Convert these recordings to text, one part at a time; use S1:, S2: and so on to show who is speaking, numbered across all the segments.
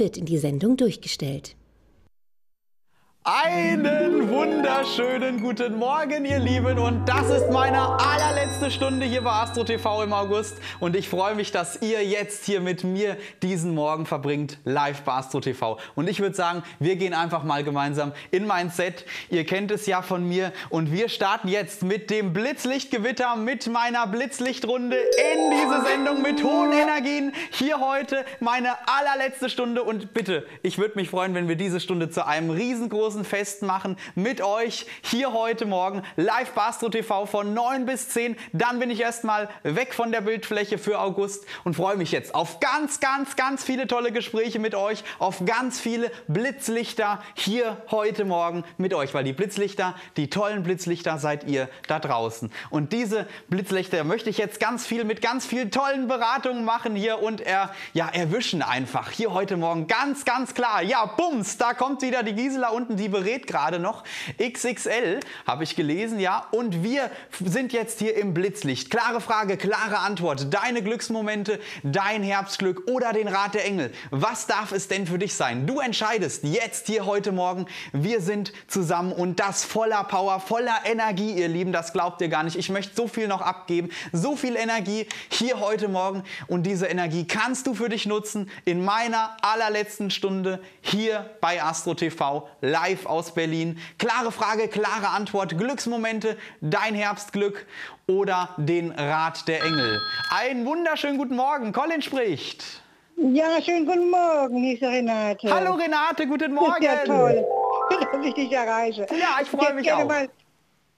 S1: wird in die Sendung durchgestellt.
S2: Einen wunderschönen guten Morgen, ihr Lieben. Und das ist meine allerletzte Stunde hier bei Astro TV im August. Und ich freue mich, dass ihr jetzt hier mit mir diesen Morgen verbringt, live bei Astro TV. Und ich würde sagen, wir gehen einfach mal gemeinsam in mein Set. Ihr kennt es ja von mir. Und wir starten jetzt mit dem Blitzlichtgewitter, mit meiner Blitzlichtrunde in diese Sendung mit hohen Energien. Hier heute meine allerletzte Stunde. Und bitte, ich würde mich freuen, wenn wir diese Stunde zu einem riesengroßen Fest machen mit euch hier heute Morgen live Bastro TV von 9 bis 10. Dann bin ich erstmal weg von der Bildfläche für August und freue mich jetzt auf ganz, ganz, ganz viele tolle Gespräche mit euch, auf ganz viele Blitzlichter hier heute Morgen mit euch, weil die Blitzlichter, die tollen Blitzlichter seid ihr da draußen. Und diese Blitzlichter möchte ich jetzt ganz viel mit ganz vielen tollen Beratungen machen hier und er, ja, erwischen einfach hier heute Morgen ganz, ganz klar. Ja, bums, da kommt wieder die Gisela unten, die berät gerade noch. XXL habe ich gelesen, ja. Und wir sind jetzt hier im Blitzlicht. Klare Frage, klare Antwort. Deine Glücksmomente, dein Herbstglück oder den Rat der Engel. Was darf es denn für dich sein? Du entscheidest jetzt hier heute Morgen. Wir sind zusammen und das voller Power, voller Energie, ihr Lieben. Das glaubt ihr gar nicht. Ich möchte so viel noch abgeben. So viel Energie hier heute Morgen. Und diese Energie kannst du für dich nutzen in meiner allerletzten Stunde hier bei Astro TV live live aus Berlin. Klare Frage, klare Antwort, Glücksmomente, dein Herbstglück oder den Rat der Engel. Einen wunderschönen guten Morgen, Colin spricht.
S3: Ja, schönen guten Morgen, ist Renate.
S2: Hallo Renate, guten Morgen.
S3: Ja, toll, dass ich dich erreiche.
S2: Ja, ich freue mich auch.
S3: Mal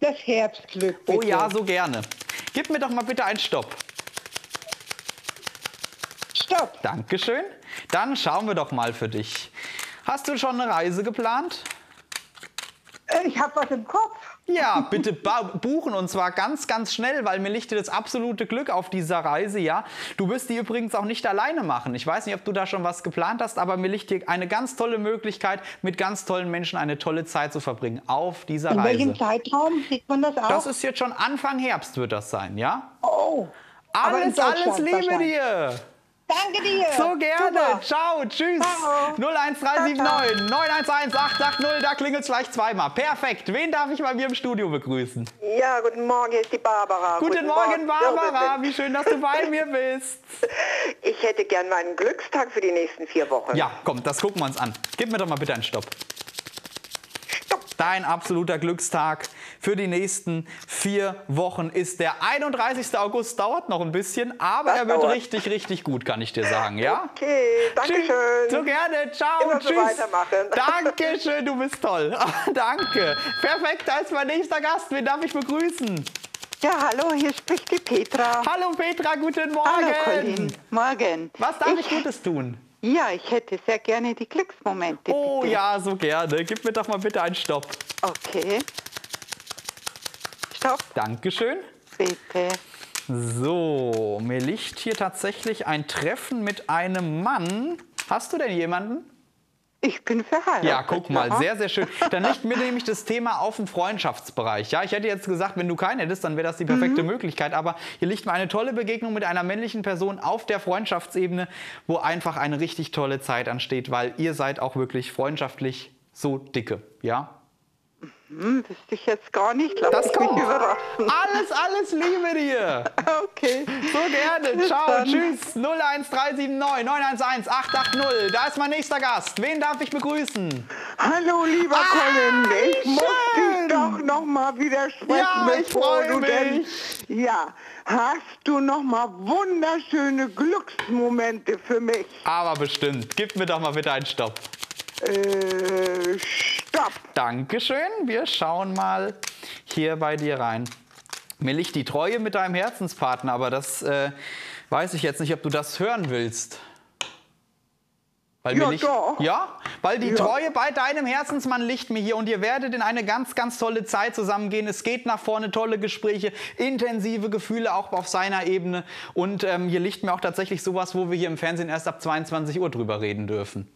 S3: das Herbstglück, bitte.
S2: Oh ja, so gerne. Gib mir doch mal bitte einen Stopp.
S3: Stopp.
S2: Dankeschön. Dann schauen wir doch mal für dich. Hast du schon eine Reise geplant?
S3: Ich habe was im Kopf.
S2: Ja, bitte buchen und zwar ganz, ganz schnell, weil mir liegt das absolute Glück auf dieser Reise, ja. Du wirst die übrigens auch nicht alleine machen. Ich weiß nicht, ob du da schon was geplant hast, aber mir liegt hier eine ganz tolle Möglichkeit, mit ganz tollen Menschen eine tolle Zeit zu verbringen auf dieser
S3: In
S2: Reise.
S3: welchem Zeitraum sieht man das auch?
S2: Das ist jetzt schon Anfang Herbst, wird das sein, ja?
S3: oh, Aber in
S2: Alles, alles Liebe dir!
S3: Danke dir.
S2: So gerne.
S3: Super.
S2: Ciao. Tschüss.
S3: Ciao.
S2: 01379 911 880. Da klingelt es gleich zweimal. Perfekt. Wen darf ich bei mir im Studio begrüßen?
S4: Ja, guten Morgen, hier ist die Barbara.
S2: Guten, Morgen, Barbara. Wie schön, dass du bei mir bist.
S4: Ich hätte gern meinen Glückstag für die nächsten vier Wochen.
S2: Ja, komm, das gucken wir uns an. Gib mir doch mal bitte einen Stopp. Dein absoluter Glückstag für die nächsten vier Wochen ist der 31. August. Dauert noch ein bisschen, aber
S4: Das
S2: er wird
S4: dauert.
S2: richtig, richtig gut, kann ich dir sagen, ja?
S4: Okay, danke
S2: Tschüss.
S4: schön.
S2: So gerne. Ciao.
S4: Immer so
S2: Tschüss.
S4: weitermachen.
S2: Danke schön, du bist toll. Danke. Perfekt, da ist mein nächster Gast. Wen darf ich begrüßen?
S5: Ja, hallo, hier spricht die Petra.
S2: Hallo Petra, guten Morgen.
S5: Hallo, Colin. Morgen.
S2: Was darf ich Gutes tun?
S5: Ja, ich hätte sehr gerne die Glücksmomente.
S2: Oh
S5: bitte.
S2: ja, so gerne. Gib mir doch mal bitte einen Stopp.
S5: Okay. Stopp,
S2: Dankeschön.
S5: bitte.
S2: So, mir liegt hier tatsächlich ein Treffen mit einem Mann. Hast du denn jemanden?
S5: Ich bin verheiratet.
S2: Ja, guck mal, sehr, sehr schön. Dann liegt mir nämlich das Thema auf dem Freundschaftsbereich. Ja, ich hätte jetzt gesagt, wenn du keinen hättest, dann wäre das die perfekte Möglichkeit. Aber hier liegt mir eine tolle Begegnung mit einer männlichen Person auf der Freundschaftsebene, wo einfach eine richtig tolle Zeit ansteht, weil ihr seid auch wirklich freundschaftlich so dicke. Ja?
S5: Hm, wüsste ich jetzt gar nicht. Lass
S2: Das kommt.
S5: überraschen.
S2: Alles, alles Liebe dir.
S5: Okay.
S2: So gerne.
S5: Bis
S2: Ciao.
S5: dann.
S2: Tschüss. 01379 911 880. Da ist mein nächster Gast. Wen darf ich begrüßen?
S5: Hallo, lieber
S2: Ah,
S5: Colin. Ich
S2: wie
S5: muss
S2: schön.
S5: dich doch noch mal widersprechen,
S2: Ja, ich
S5: bevor du denn...
S2: mich.
S5: Ja, hast du noch mal wunderschöne Glücksmomente für mich?
S2: Aber bestimmt. Gib mir doch mal bitte einen Stopp.
S5: Äh, stopp.
S2: Dankeschön. Wir schauen mal hier bei dir rein. Mir liegt die Treue mit deinem Herzenspartner, aber das äh, weiß ich jetzt nicht, ob du das hören willst. Weil
S5: Ja,
S2: liegt,
S5: doch.
S2: Ja, weil die
S5: Ja.
S2: Treue bei deinem Herzensmann liegt mir hier und ihr werdet in eine ganz, ganz tolle Zeit zusammengehen. Es geht nach vorne, tolle Gespräche, intensive Gefühle auch auf seiner Ebene. Und ähm, hier liegt mir auch tatsächlich sowas, wo wir hier im Fernsehen erst ab 22 Uhr drüber reden dürfen.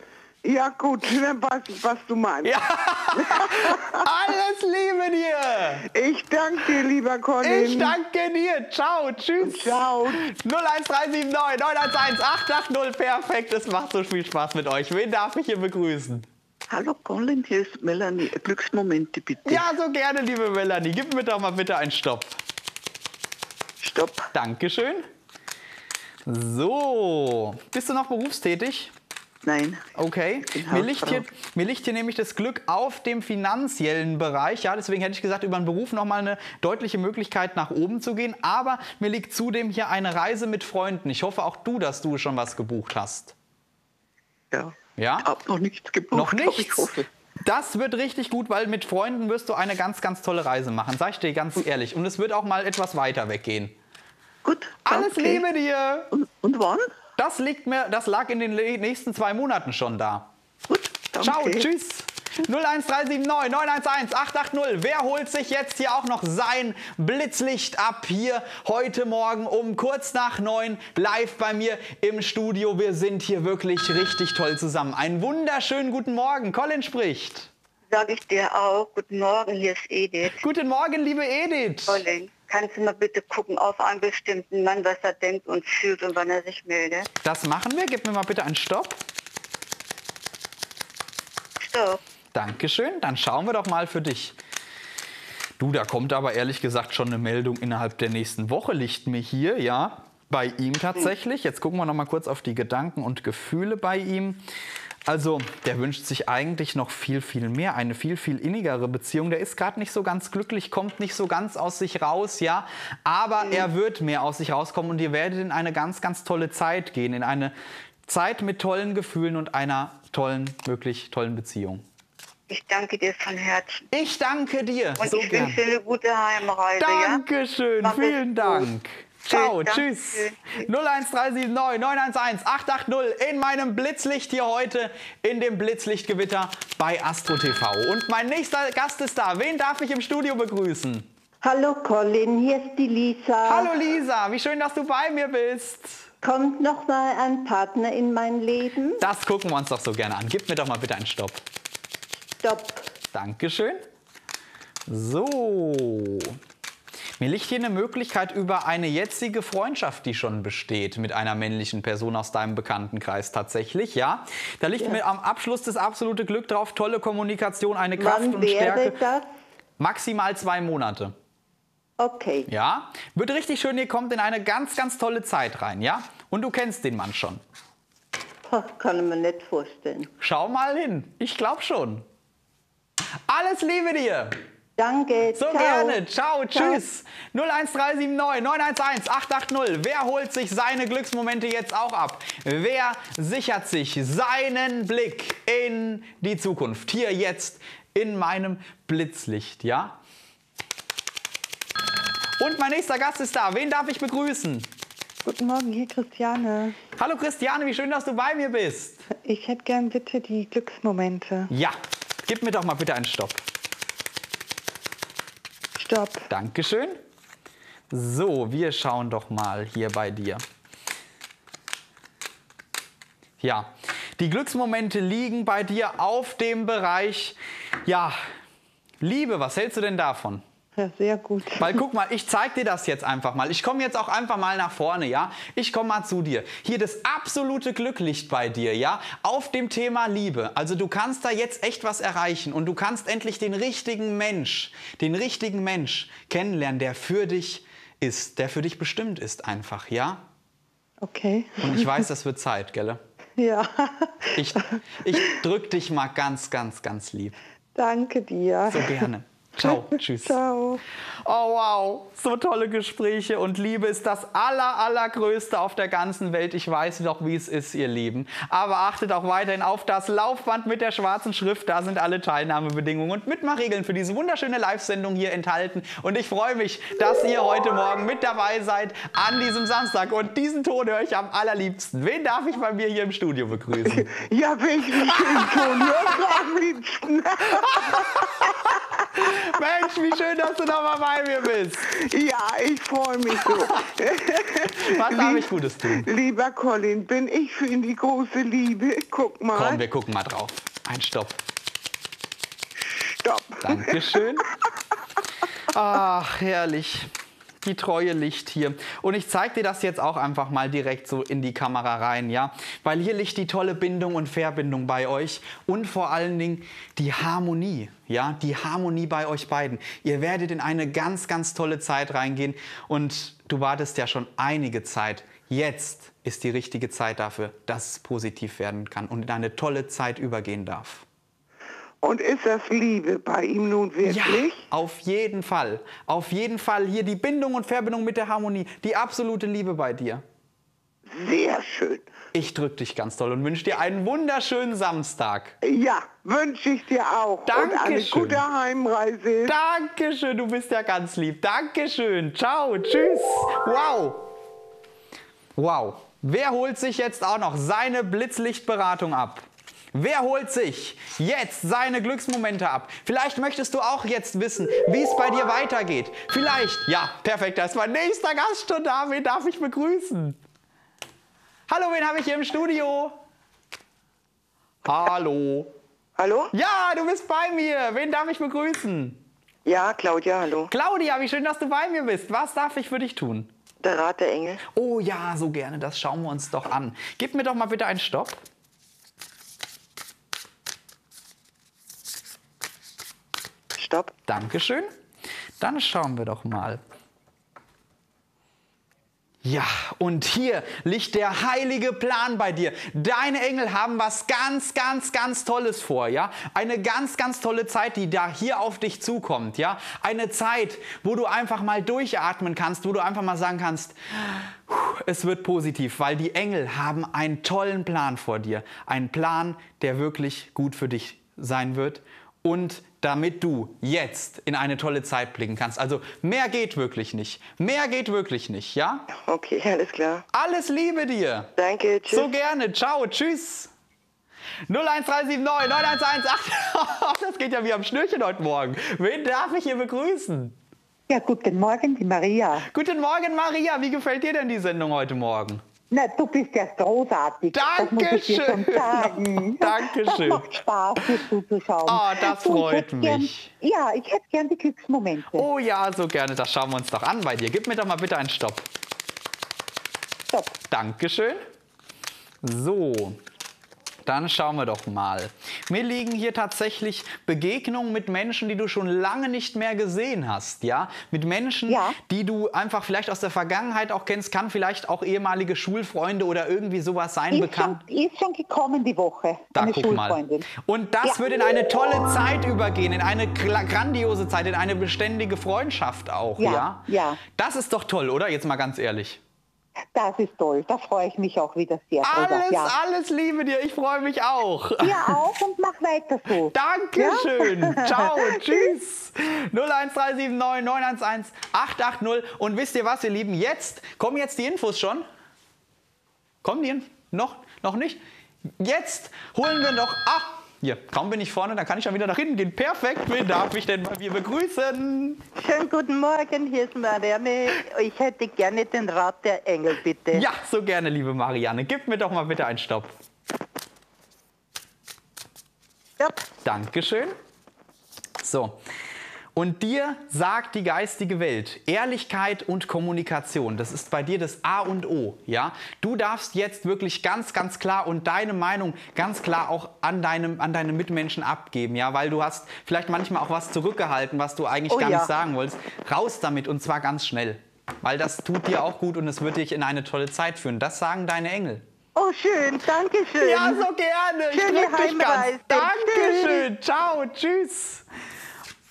S5: Ja gut, dann weiß ich, was du meinst.
S2: Ja. Alles Liebe dir.
S5: Ich danke dir, lieber Colin.
S2: Ich danke dir. Ciao, tschüss.
S5: Ciao.
S2: 01379 911 880. Perfekt, es macht so viel Spaß mit euch. Wen darf ich hier begrüßen?
S6: Hallo Colin, hier ist Melanie. Glücksmomente bitte.
S2: Ja, so gerne, liebe Melanie. Gib mir doch mal bitte einen Stopp.
S6: Stopp.
S2: Dankeschön. So, bist du noch berufstätig?
S6: Nein.
S2: Okay. Mir liegt, hier, mir liegt hier nämlich das Glück auf dem finanziellen Bereich. Ja, deswegen hätte ich gesagt, über den Beruf nochmal eine deutliche Möglichkeit nach oben zu gehen. Aber mir liegt zudem hier eine Reise mit Freunden. Ich hoffe auch du, dass du schon was gebucht hast.
S6: Ja.
S2: Ja?
S6: Ich habe noch nichts gebucht.
S2: Noch nichts?
S6: Ich hoffe.
S2: Das wird richtig gut, weil mit Freunden wirst du eine ganz, ganz tolle Reise machen. Sag ich dir ganz ehrlich. Und es wird auch mal etwas weiter weggehen.
S6: Gut.
S2: Alles
S6: danke.
S2: Liebe dir!
S6: Und, und wann?
S2: Das, liegt mir, das lag in den nächsten zwei Monaten schon da.
S6: Gut. Danke.
S2: Ciao, tschüss. 01379 911 880. Wer holt sich jetzt hier auch noch sein Blitzlicht ab? Hier heute Morgen um kurz nach neun live bei mir im Studio. Wir sind hier wirklich richtig toll zusammen. Einen wunderschönen guten Morgen. Colin spricht.
S7: Sag ich dir auch. Guten Morgen, hier ist Edith.
S2: Guten Morgen, liebe Edith.
S7: Colin, kannst du mal bitte gucken auf einen bestimmten Mann, was er denkt und fühlt und wann er sich meldet?
S2: Das machen wir. Gib mir mal bitte einen Stopp.
S7: Stopp.
S2: Dankeschön. Dann schauen wir doch mal für dich. Du, da kommt aber ehrlich gesagt schon eine Meldung innerhalb der nächsten Woche, liegt mir hier, ja. Bei ihm tatsächlich. Jetzt gucken wir noch mal kurz auf die Gedanken und Gefühle bei ihm. Also, der wünscht sich eigentlich noch viel, viel mehr, eine viel, viel innigere Beziehung. Der ist gerade nicht so ganz glücklich, kommt nicht so ganz aus sich raus, ja. Aber er wird mehr aus sich rauskommen und ihr werdet in eine ganz, ganz tolle Zeit gehen, in eine Zeit mit tollen Gefühlen und einer tollen, wirklich tollen Beziehung.
S7: Ich danke dir von Herzen.
S2: Ich danke dir.
S7: Und
S2: so
S7: ich
S2: gern.
S7: wünsche dir eine gute Heimreise,
S2: Dankeschön,
S7: es
S2: vielen
S7: gut.
S2: Ciao, tschüss.
S7: Dankeschön.
S2: 01379 911 880 in meinem Blitzlicht hier heute in dem Blitzlichtgewitter bei Astro TV. Und mein nächster Gast ist da. Wen darf ich im Studio begrüßen?
S3: Hallo Colin, hier ist die Lisa.
S2: Hallo Lisa, wie schön, dass du bei mir bist.
S3: Kommt noch mal ein Partner in mein Leben?
S2: Das gucken wir uns doch so gerne an. Gib mir doch mal bitte einen Stopp.
S3: Stopp.
S2: Dankeschön. So. Mir liegt hier eine Möglichkeit über eine jetzige Freundschaft, die schon besteht mit einer männlichen Person aus deinem Bekanntenkreis tatsächlich, ja. Da liegt mir am Abschluss das absolute Glück drauf, tolle Kommunikation, eine Kraft
S3: Wann
S2: und Stärke.
S3: das?
S2: Maximal zwei Monate,
S3: Okay.
S2: ja. Wird richtig schön, ihr kommt in eine ganz, ganz tolle Zeit rein, ja. Und du kennst den Mann schon.
S3: Pah, Kann ich mir nicht vorstellen.
S2: Schau mal hin, ich glaube schon. Alles Liebe dir!
S3: Danke.
S2: So
S3: ciao.
S2: gerne. Ciao, tschüss. 01379 911 880. Wer holt sich seine Glücksmomente jetzt auch ab? Wer sichert sich seinen Blick in die Zukunft? Hier jetzt in meinem Blitzlicht, ja? Und mein nächster Gast ist da. Wen darf ich begrüßen?
S8: Guten Morgen, hier Christiane.
S2: Hallo Christiane, wie schön, dass du bei mir bist.
S8: Ich hätte gern bitte die Glücksmomente.
S2: Ja, gib mir doch mal bitte einen Stopp.
S8: Stopp.
S2: Dankeschön. So, wir schauen doch mal hier bei dir. Ja, die Glücksmomente liegen bei dir auf dem Bereich, ja, Liebe. Was hältst du denn davon?
S8: Ja, sehr gut.
S2: Weil guck mal, ich zeig dir das jetzt einfach mal. Ich komme jetzt auch einfach mal nach vorne, ja? Ich komme mal zu dir. Hier das absolute Glück liegt bei dir, ja? Auf dem Thema Liebe. Also du kannst da jetzt echt was erreichen und du kannst endlich den richtigen Mensch, den richtigen Mensch kennenlernen, der für dich ist, der für dich bestimmt ist einfach, ja?
S8: Okay.
S2: Und ich weiß, das wird Zeit, gell?
S8: Ja.
S2: Ich, ich drück dich mal ganz, ganz, ganz lieb.
S8: Danke dir.
S2: So gerne. Ciao, tschüss.
S8: Ciao.
S2: Oh wow, so tolle Gespräche und Liebe ist das aller, allergrößte auf der ganzen Welt. Ich weiß doch, wie es ist, ihr Lieben. Aber achtet auch weiterhin auf das Laufband mit der schwarzen Schrift. Da sind alle Teilnahmebedingungen und Mitmachregeln für diese wunderschöne Live-Sendung hier enthalten. Und ich freue mich, dass ihr heute Morgen mit dabei seid an diesem Samstag. Und diesen Ton höre ich am allerliebsten. Wen darf ich bei mir hier im Studio begrüßen?
S5: Ja, welchen Ton du am liebsten?
S2: Mensch, wie schön, dass du nochmal bei mir bist.
S5: Ja, ich freue mich so.
S2: Was darf ich Gutes tun?
S5: Lieber Colin, bin ich für ihn die große Liebe? Guck mal.
S2: Komm, wir gucken mal drauf. Ein Stopp.
S5: Stopp.
S2: Dankeschön. Ach, herrlich. Die treue Licht hier. Und ich zeige dir das jetzt auch einfach mal direkt so in die Kamera rein, ja? Weil hier liegt die tolle Bindung und Verbindung bei euch und vor allen Dingen die Harmonie, ja? Die Harmonie bei euch beiden. Ihr werdet in eine ganz, ganz tolle Zeit reingehen und du wartest ja schon einige Zeit. Jetzt ist die richtige Zeit dafür, dass es positiv werden kann und in eine tolle Zeit übergehen darf.
S5: Und ist das Liebe bei ihm nun wirklich?
S2: Ja, auf jeden Fall. Auf jeden Fall hier die Bindung und Verbindung mit der Harmonie. Die absolute Liebe bei dir.
S5: Sehr schön.
S2: Ich drück dich ganz toll und wünsche dir einen wunderschönen Samstag.
S5: Ja, wünsche ich dir auch. Und eine gute Heimreise.
S2: Dankeschön, du bist ja ganz lieb. Dankeschön. Ciao, tschüss. Wow. Wow. Wer holt sich jetzt auch noch seine Blitzlichtberatung ab? Wer holt sich jetzt seine Glücksmomente ab? Vielleicht möchtest du auch jetzt wissen, wie es bei dir weitergeht. Vielleicht, ja, perfekt, da ist mein nächster Gast schon da. Wen darf ich begrüßen? Hallo, wen habe ich hier im Studio? Hallo.
S4: Hallo?
S2: Ja, du bist bei mir. Wen darf ich begrüßen?
S4: Ja, Claudia, hallo.
S2: Claudia, wie schön, dass du bei mir bist. Was darf ich für dich tun?
S4: Der Rat der Engel.
S2: Oh ja, so gerne. Das schauen wir uns doch an. Gib mir doch mal bitte einen Stopp.
S4: Stopp.
S2: Dankeschön. Dann schauen wir doch mal. Ja, und hier liegt der heilige Plan bei dir. Deine Engel haben was ganz, ganz, ganz Tolles vor, ja? Eine ganz, ganz tolle Zeit, die da hier auf dich zukommt, ja? Eine Zeit, wo du einfach mal durchatmen kannst, wo du einfach mal sagen kannst, es wird positiv, weil die Engel haben einen tollen Plan vor dir. Einen Plan, der wirklich gut für dich sein wird und damit du jetzt in eine tolle Zeit blicken kannst. Also mehr geht wirklich nicht. Mehr geht wirklich nicht, ja?
S4: Okay, alles klar.
S2: Alles Liebe dir.
S4: Danke, tschüss.
S2: So gerne. Ciao, tschüss. 01379 9118. Das geht ja wie am Schnürchen heute Morgen. Wen darf ich hier begrüßen?
S9: Ja, guten Morgen, die Maria.
S2: Guten Morgen, Maria. Wie gefällt dir denn die Sendung heute Morgen?
S9: Na, du bist ja großartig.
S2: Dankeschön. Dankeschön.
S9: Das macht Spaß, dir zuzuschauen.
S2: Ah, das
S9: Du,
S2: freut
S9: hätte gern-
S2: mich.
S9: ja, ich hätte gern die Glücksmomente.
S2: Oh ja, so gerne. Das schauen wir uns doch an bei dir. Gib mir doch mal bitte einen Stopp.
S9: Stopp.
S2: Dankeschön. So, dann schauen wir doch mal. Mir liegen hier tatsächlich Begegnungen mit Menschen, die du schon lange nicht mehr gesehen hast, ja? Mit Menschen,
S9: Ja.
S2: die du einfach vielleicht aus der Vergangenheit auch kennst, kann vielleicht auch ehemalige Schulfreunde oder irgendwie sowas sein,
S9: Ist
S2: bekannt.
S9: schon, ist schon gekommen die Woche.
S2: Da guck mal.
S9: Schulfreundin.
S2: Und das
S9: Ja.
S2: wird in eine tolle Zeit übergehen, in eine grandiose Zeit, in eine beständige Freundschaft auch, ja?
S9: Ja, ja.
S2: Das ist doch toll, oder? Jetzt mal ganz ehrlich.
S9: Das ist toll. Da freue ich mich auch wieder sehr.
S2: Alles,
S9: Ja.
S2: alles Liebe dir. Ich freue mich auch.
S9: Dir auch und mach weiter so.
S2: Dankeschön. Ciao. Tschüss. 01379 911 880. Und wisst ihr was, ihr Lieben? Jetzt kommen jetzt die Infos schon. Kommen die? Noch? Noch nicht? Jetzt holen wir noch. Ach, hier. Kaum bin ich vorne, dann kann ich schon wieder nach hinten gehen. Perfekt. Wen darf ich denn bei mir begrüßen?
S10: Schönen guten Morgen, hier ist Marianne. Ich hätte gerne den Rat der Engel, bitte.
S2: Ja, so gerne, liebe Marianne. Gib mir doch mal bitte einen Stopp.
S10: Stopp.
S2: Dankeschön. So. Und dir sagt die geistige Welt Ehrlichkeit und Kommunikation. Das ist bei dir das A und O. Ja? Du darfst jetzt wirklich ganz, ganz klar und deine Meinung ganz klar auch an, deinem, an deine Mitmenschen abgeben. Ja? Weil du hast vielleicht manchmal auch was zurückgehalten, was du eigentlich
S10: Oh
S2: gar
S10: ja.
S2: nicht sagen wolltest. Raus damit und zwar ganz schnell. Weil das tut dir auch gut und es wird dich in eine tolle Zeit führen. Das sagen deine Engel.
S10: Oh, schön, danke schön.
S2: Ja, so gerne. Ich
S10: Schöne
S2: drück dich ganz.
S10: Heimreise.
S2: Dankeschön. Ciao, tschüss.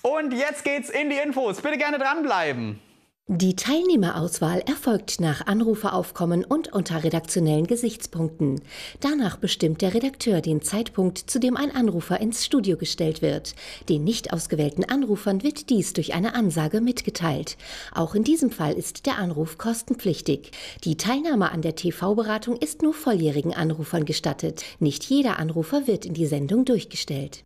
S2: Und jetzt geht's in die Infos. Bitte gerne dranbleiben.
S1: Die Teilnehmerauswahl erfolgt nach Anruferaufkommen und unter redaktionellen Gesichtspunkten. Danach bestimmt der Redakteur den Zeitpunkt, zu dem ein Anrufer ins Studio gestellt wird. Den nicht ausgewählten Anrufern wird dies durch eine Ansage mitgeteilt. Auch in diesem Fall ist der Anruf kostenpflichtig. Die Teilnahme an der TV-Beratung ist nur volljährigen Anrufern gestattet. Nicht jeder Anrufer wird in die Sendung durchgestellt.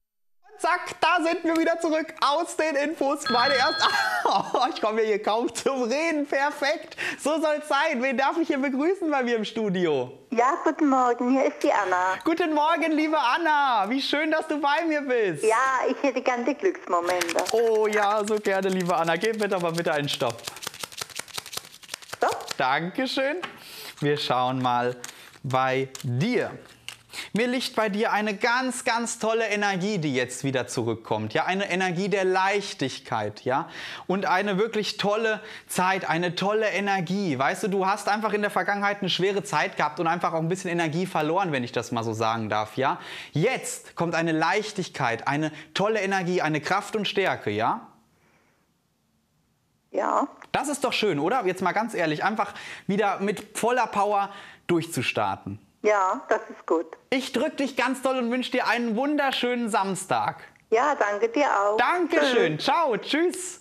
S2: Zack, da sind wir wieder zurück aus den Infos. Meine erste. Oh, ich komme hier kaum zum Reden. Perfekt. So soll es sein. Wen darf ich hier begrüßen bei mir im Studio?
S3: Ja, guten Morgen, hier ist die Anna.
S2: Guten Morgen, liebe Anna. Wie schön, dass du bei mir bist.
S3: Ja, ich hätte gern die Glücksmomente.
S2: Oh ja, so gerne, liebe Anna. Gib mir doch mal bitte einen Stopp.
S3: Stopp.
S2: Dankeschön. Wir schauen mal bei dir. Mir liegt bei dir eine ganz, ganz tolle Energie, die jetzt wieder zurückkommt. Ja, eine Energie der Leichtigkeit, ja, und eine wirklich tolle Zeit, eine tolle Energie. Weißt du, du hast einfach in der Vergangenheit eine schwere Zeit gehabt und einfach auch ein bisschen Energie verloren, wenn ich das mal so sagen darf, ja. Jetzt kommt eine Leichtigkeit, eine tolle Energie, eine Kraft und Stärke, ja.
S3: Ja.
S2: Das ist doch schön, oder? Jetzt mal ganz ehrlich, einfach wieder mit voller Power durchzustarten.
S3: Ja, das ist gut.
S2: Ich drücke dich ganz doll und wünsche dir einen wunderschönen Samstag.
S3: Ja, danke dir auch.
S2: Dankeschön. Ciao. Tschüss.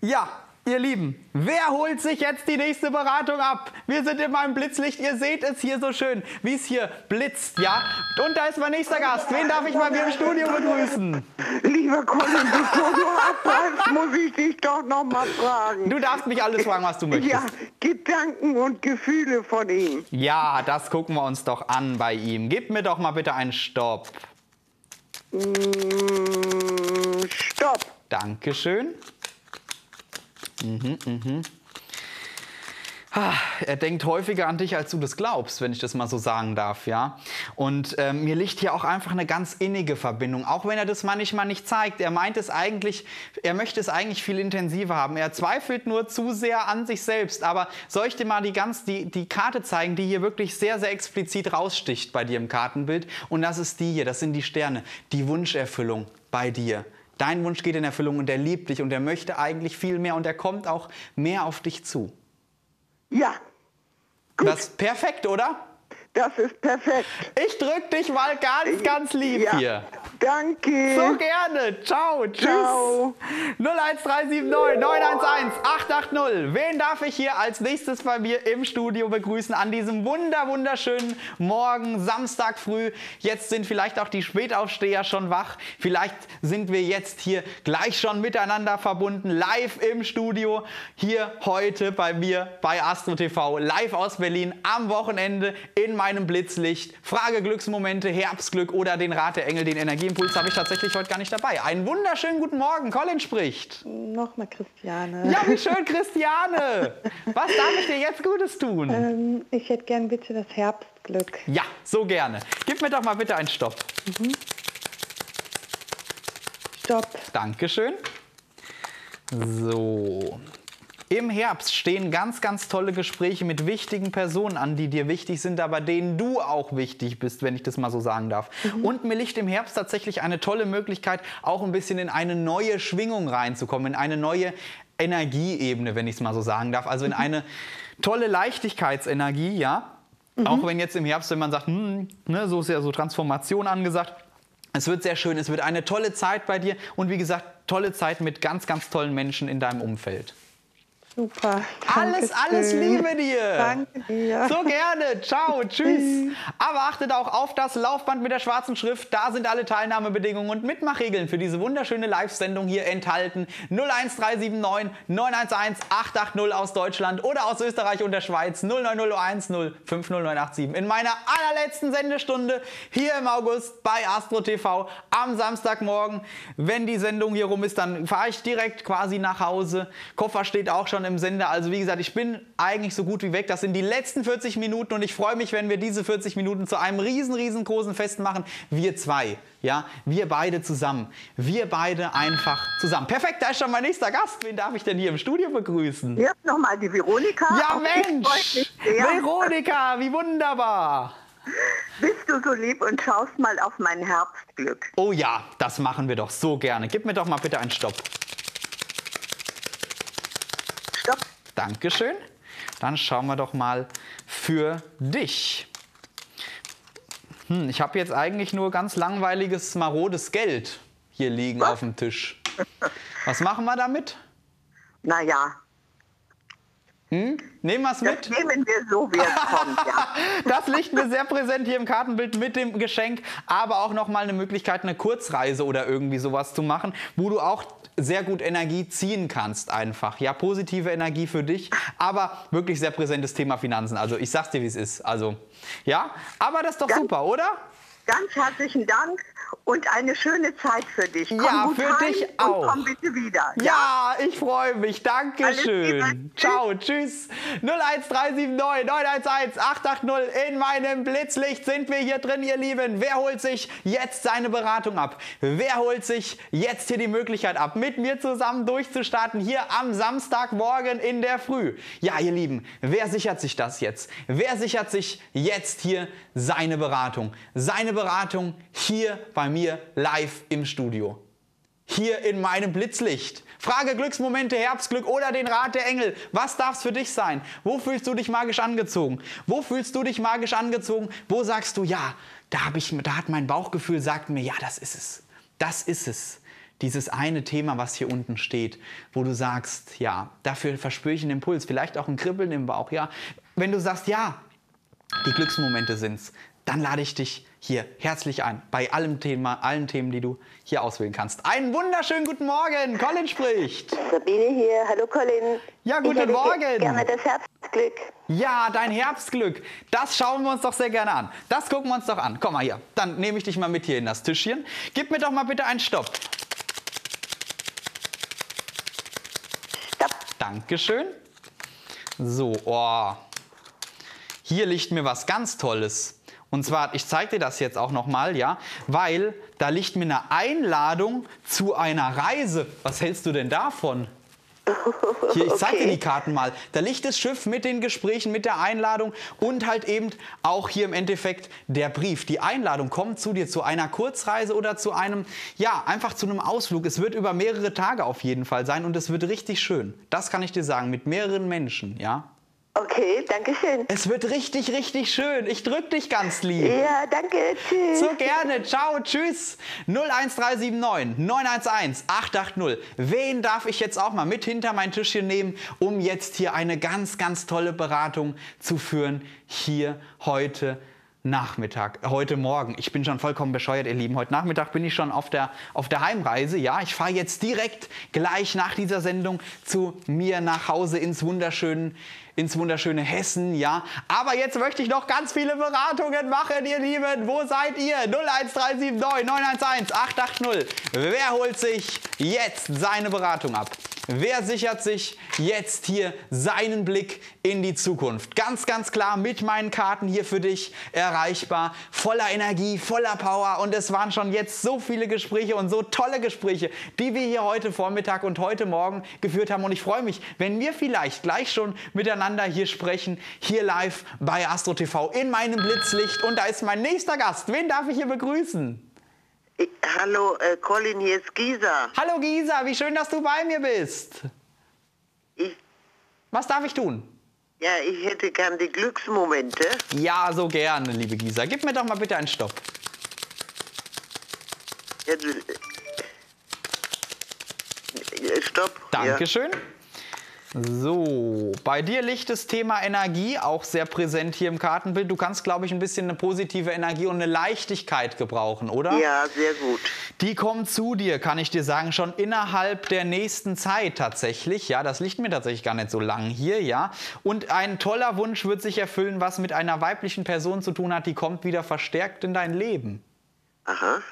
S2: Ja, ihr Lieben, wer holt sich jetzt die nächste Beratung ab? Wir sind in meinem Blitzlicht. Ihr seht es hier so schön, wie es hier blitzt, ja? Und da ist mein nächster Gast. Wen darf ich bei mir im Studio begrüßen?
S5: Lieber Colin, bevor du abreist, muss ich dich doch noch mal fragen.
S2: Du darfst mich alles fragen, was du möchtest.
S5: Ja, Gedanken und Gefühle von ihm.
S2: Ja, das gucken wir uns doch an bei ihm. Gib mir doch mal bitte einen Stopp.
S5: Mm, stopp.
S2: Dankeschön. Mhm, mhm. Er denkt häufiger an dich, als du das glaubst, wenn ich das mal so sagen darf, ja. Und ähm, mir liegt hier auch einfach eine ganz innige Verbindung, auch wenn er das manchmal nicht zeigt. Er meint es eigentlich, er möchte es eigentlich viel intensiver haben. Er zweifelt nur zu sehr an sich selbst. Aber soll ich dir mal die, ganz, die, die Karte zeigen, die hier wirklich sehr, sehr explizit raussticht bei dir im Kartenbild? Und das ist die hier, das sind die Sterne, die Wunscherfüllung bei dir. Dein Wunsch geht in Erfüllung und er liebt dich und er möchte eigentlich viel mehr und er kommt auch mehr auf dich zu.
S5: Ja,
S2: Das ist perfekt, oder?
S5: Das ist perfekt.
S2: Ich drück dich mal ganz, ganz lieb
S5: Ja.
S2: hier.
S5: Danke.
S2: So gerne. Ciao. Tschüss.
S5: Ciao.
S2: 01379 911 880. Wen darf ich hier als nächstes bei mir im Studio begrüßen an diesem wunder wunderschönen Morgen, Samstag früh? Jetzt sind vielleicht auch die Spätaufsteher schon wach. Vielleicht sind wir jetzt hier gleich schon miteinander verbunden, live im Studio. Hier heute bei mir bei Astro TV, live aus Berlin am Wochenende in meinem Blitzlicht. Frage Glücksmomente, Herbstglück oder den Rat der Engel, den Energieimpuls habe ich tatsächlich heute gar nicht dabei. Einen wunderschönen guten Morgen, Colin spricht.
S8: Nochmal Christiane.
S2: Ja, wie schön, Christiane. Was darf ich dir jetzt Gutes tun?
S8: Ähm, ich hätte gern bitte das Herbstglück.
S2: Ja, so gerne. Gib mir doch mal bitte einen Stopp.
S8: Stopp.
S2: Dankeschön. So. Im Herbst stehen ganz, ganz tolle Gespräche mit wichtigen Personen an, die dir wichtig sind, aber denen du auch wichtig bist, wenn ich das mal so sagen darf. Und mir liegt im Herbst tatsächlich eine tolle Möglichkeit, auch ein bisschen in eine neue Schwingung reinzukommen, in eine neue Energieebene, wenn ich es mal so sagen darf. Also in eine tolle Leichtigkeitsenergie, ja. Auch wenn jetzt im Herbst, wenn man sagt, hm, ne, so ist ja so Transformation angesagt, es wird sehr schön, es wird eine tolle Zeit bei dir und wie gesagt, tolle Zeit mit ganz, ganz tollen Menschen in deinem Umfeld.
S8: Super.
S2: Alles, alles. Liebe dir.
S8: Danke dir.
S2: So gerne. Ciao. Tschüss. Aber achtet auch auf das Laufband mit der schwarzen Schrift. Da sind alle Teilnahmebedingungen und Mitmachregeln für diese wunderschöne Live-Sendung hier enthalten. 01379 911 880 aus Deutschland oder aus Österreich und der Schweiz 09010 50987. In meiner allerletzten Sendestunde hier im August bei Astro TV am Samstagmorgen. Wenn die Sendung hier rum ist, dann fahre ich direkt quasi nach Hause. Koffer steht auch schon im Sender. Also wie gesagt, ich bin eigentlich so gut wie weg. Das sind die letzten 40 Minuten und ich freue mich, wenn wir diese 40 Minuten zu einem riesen, riesengroßen Fest machen. Wir zwei. Ja, wir beide zusammen. Wir beide einfach zusammen. Perfekt, da ist schon mein nächster Gast. Wen darf ich denn hier im Studio begrüßen?
S10: Ist nochmal die Veronika.
S2: Ja,
S10: Auf
S2: Mensch! Veronika, wie wunderbar!
S10: Bist du so lieb und schaust mal auf mein Herbstglück?
S2: Oh ja, das machen wir doch so gerne. Gib mir doch mal bitte einen Stopp.
S10: Stopp.
S2: Dankeschön. Dann schauen wir doch mal für dich. Hm, ich habe jetzt eigentlich nur ganz langweiliges, marodes Geld hier liegen auf dem Tisch. Was machen wir damit?
S10: Naja,
S2: Hm? Nehmen wir es mit?
S6: Das nehmen wir so, wie es kommt, ja.
S2: Das liegt mir sehr präsent hier im Kartenbild mit dem Geschenk, aber auch nochmal eine Möglichkeit, eine Kurzreise oder irgendwie sowas zu machen, wo du auch sehr gut Energie ziehen kannst einfach. Ja, positive Energie für dich, aber wirklich sehr präsentes Thema Finanzen. Also ich sag's dir, wie es ist. Also, ja, aber das ist doch
S6: Ganz-
S2: super, oder?
S6: Ganz herzlichen Dank und eine schöne Zeit für dich. Komm
S2: Ja, für dich auch.
S6: komm bitte wieder.
S2: Ja, ich freue mich. Dankeschön. Ciao, tschüss. 01379 911 880. In meinem Blitzlicht sind wir hier drin, ihr Lieben. Wer holt sich jetzt seine Beratung ab? Wer holt sich jetzt hier die Möglichkeit ab, mit mir zusammen durchzustarten, hier am Samstagmorgen in der Früh? Ja, ihr Lieben, wer sichert sich das jetzt? Wer sichert sich jetzt hier seine Beratung? Seine Beratung hier bei mir live im Studio hier in meinem Blitzlicht. Frage Glücksmomente, Herbstglück oder den Rat der Engel. Was darf es für dich sein? Wo fühlst du dich magisch angezogen? Wo fühlst du dich magisch angezogen? Wo sagst du, ja, da, hab ich, da hat mein Bauchgefühl, sagt mir, ja, das ist es. Das ist es. Dieses eine Thema, was hier unten steht, wo du sagst, ja, dafür verspüre ich einen Impuls, vielleicht auch ein Kribbeln im Bauch, ja. Wenn du sagst, ja, die Glücksmomente sind's, dann lade ich dich hier herzlich ein bei allem Thema, allen Themen, die du hier auswählen kannst. Einen wunderschönen guten Morgen, Colin spricht.
S4: Sabine hier. Hallo Colin.
S2: Ja,
S4: ich
S2: guten
S4: hätte ge-
S2: Morgen.
S4: Gerne das Herbstglück.
S2: Ja, dein Herbstglück, das schauen wir uns doch sehr gerne an. Das gucken wir uns doch an. Komm mal hier, dann nehme ich dich mal mit hier in das Tischchen. Gib mir doch mal bitte einen Stopp.
S4: Stopp.
S2: Dankeschön. So, oh. Hier liegt mir was ganz Tolles. Und zwar, ich zeige dir das jetzt auch nochmal, ja, weil da liegt mir eine Einladung zu einer Reise. Was hältst du denn davon? Hier, ich zeige dir
S4: Okay.
S2: die Karten mal. Da liegt das Schiff mit den Gesprächen, mit der Einladung und halt eben auch hier im Endeffekt der Brief. Die Einladung kommt zu dir zu einer Kurzreise oder zu einem, ja, einfach zu einem Ausflug. Es wird über mehrere Tage auf jeden Fall sein und es wird richtig schön. Das kann ich dir sagen, mit mehreren Menschen, ja.
S4: Okay, danke schön.
S2: Es wird richtig, richtig schön. Ich drück dich ganz lieb.
S4: Ja, danke. Tschüss.
S2: So gerne. Ciao, tschüss. 01379 911 880. Wen darf ich jetzt auch mal mit hinter mein Tischchen nehmen, um jetzt hier eine ganz, ganz tolle Beratung zu führen? Hier heute Nachmittag, äh, heute Morgen. Ich bin schon vollkommen bescheuert, ihr Lieben. Heute Nachmittag bin ich schon auf der, auf der Heimreise. Ja, ich fahre jetzt direkt gleich nach dieser Sendung zu mir nach Hause ins wunderschöne, ins wunderschöne Hessen. Ja, aber jetzt möchte ich noch ganz viele Beratungen machen, ihr Lieben. Wo seid ihr? 01379 911 880. Wer holt sich jetzt seine Beratung ab? Wer sichert sich jetzt hier seinen Blick in die Zukunft? Ganz, ganz klar mit meinen Karten hier für dich erreichbar. Voller Energie, voller Power. Und es waren schon jetzt so viele Gespräche und so tolle Gespräche, die wir hier heute Vormittag und heute Morgen geführt haben. Und ich freue mich, wenn wir vielleicht gleich schon miteinander hier sprechen, hier live bei Astro TV in meinem Blitzlicht. Und da ist mein nächster Gast. Wen darf ich hier begrüßen?
S6: Hallo, äh, Colin, hier ist Gisa.
S2: Hallo Gisa, wie schön, dass du bei mir bist.
S6: Ich,
S2: Was darf ich tun?
S6: ja, ich hätte gern die Glücksmomente.
S2: Ja, so gerne, liebe Gisa. Gib mir doch mal bitte einen Stopp.
S6: Ja, äh, stopp.
S2: Dankeschön. So, bei dir liegt das Thema Energie auch sehr präsent hier im Kartenbild. Du kannst, glaube ich, ein bisschen eine positive Energie und eine Leichtigkeit gebrauchen, oder?
S6: Ja. sehr gut.
S2: Die kommt zu dir, kann ich dir sagen, schon innerhalb der nächsten Zeit tatsächlich. Ja, das liegt mir tatsächlich gar nicht so lang hier, ja. Und ein toller Wunsch wird sich erfüllen, was mit einer weiblichen Person zu tun hat, die kommt wieder verstärkt in dein Leben.
S6: Aha.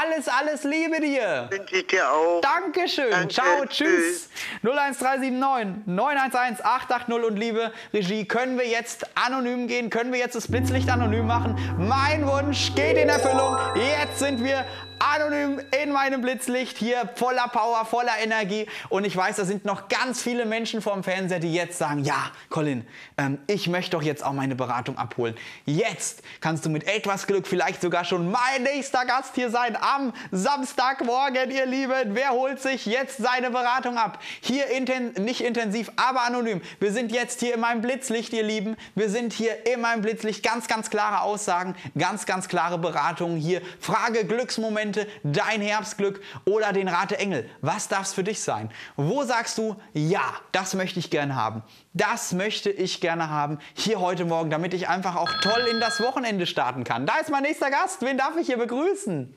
S2: Alles, alles Liebe dir!
S6: Wünsche ich dir auch.
S2: Dankeschön.
S6: Danke,
S2: Ciao, tschüss.
S6: tschüss.
S2: 01379 911 880 und liebe Regie, können wir jetzt anonym gehen? Können wir jetzt das Blitzlicht anonym machen? Mein Wunsch geht in Erfüllung. Jetzt sind wir anonym in meinem Blitzlicht hier voller Power, voller Energie und ich weiß, da sind noch ganz viele Menschen vorm Fernseher, die jetzt sagen, ja, Colin, ähm, ich möchte doch jetzt auch meine Beratung abholen. Jetzt kannst du mit etwas Glück vielleicht sogar schon mein nächster Gast hier sein am Samstagmorgen, ihr Lieben. Wer holt sich jetzt seine Beratung ab? Hier inten nicht intensiv, aber anonym. Wir sind jetzt hier in meinem Blitzlicht, ihr Lieben. Wir sind hier in meinem Blitzlicht. Ganz, ganz klare Aussagen, ganz, ganz klare Beratungen hier. Frage Glücksmomente Glücksmomente, dein Herbstglück oder den Rateengel. Was darf es für dich sein? Wo sagst du, ja, das möchte ich gerne haben. Das möchte ich gerne haben hier heute Morgen, damit ich einfach auch toll in das Wochenende starten kann. Da ist mein nächster Gast. Wen darf ich hier begrüßen?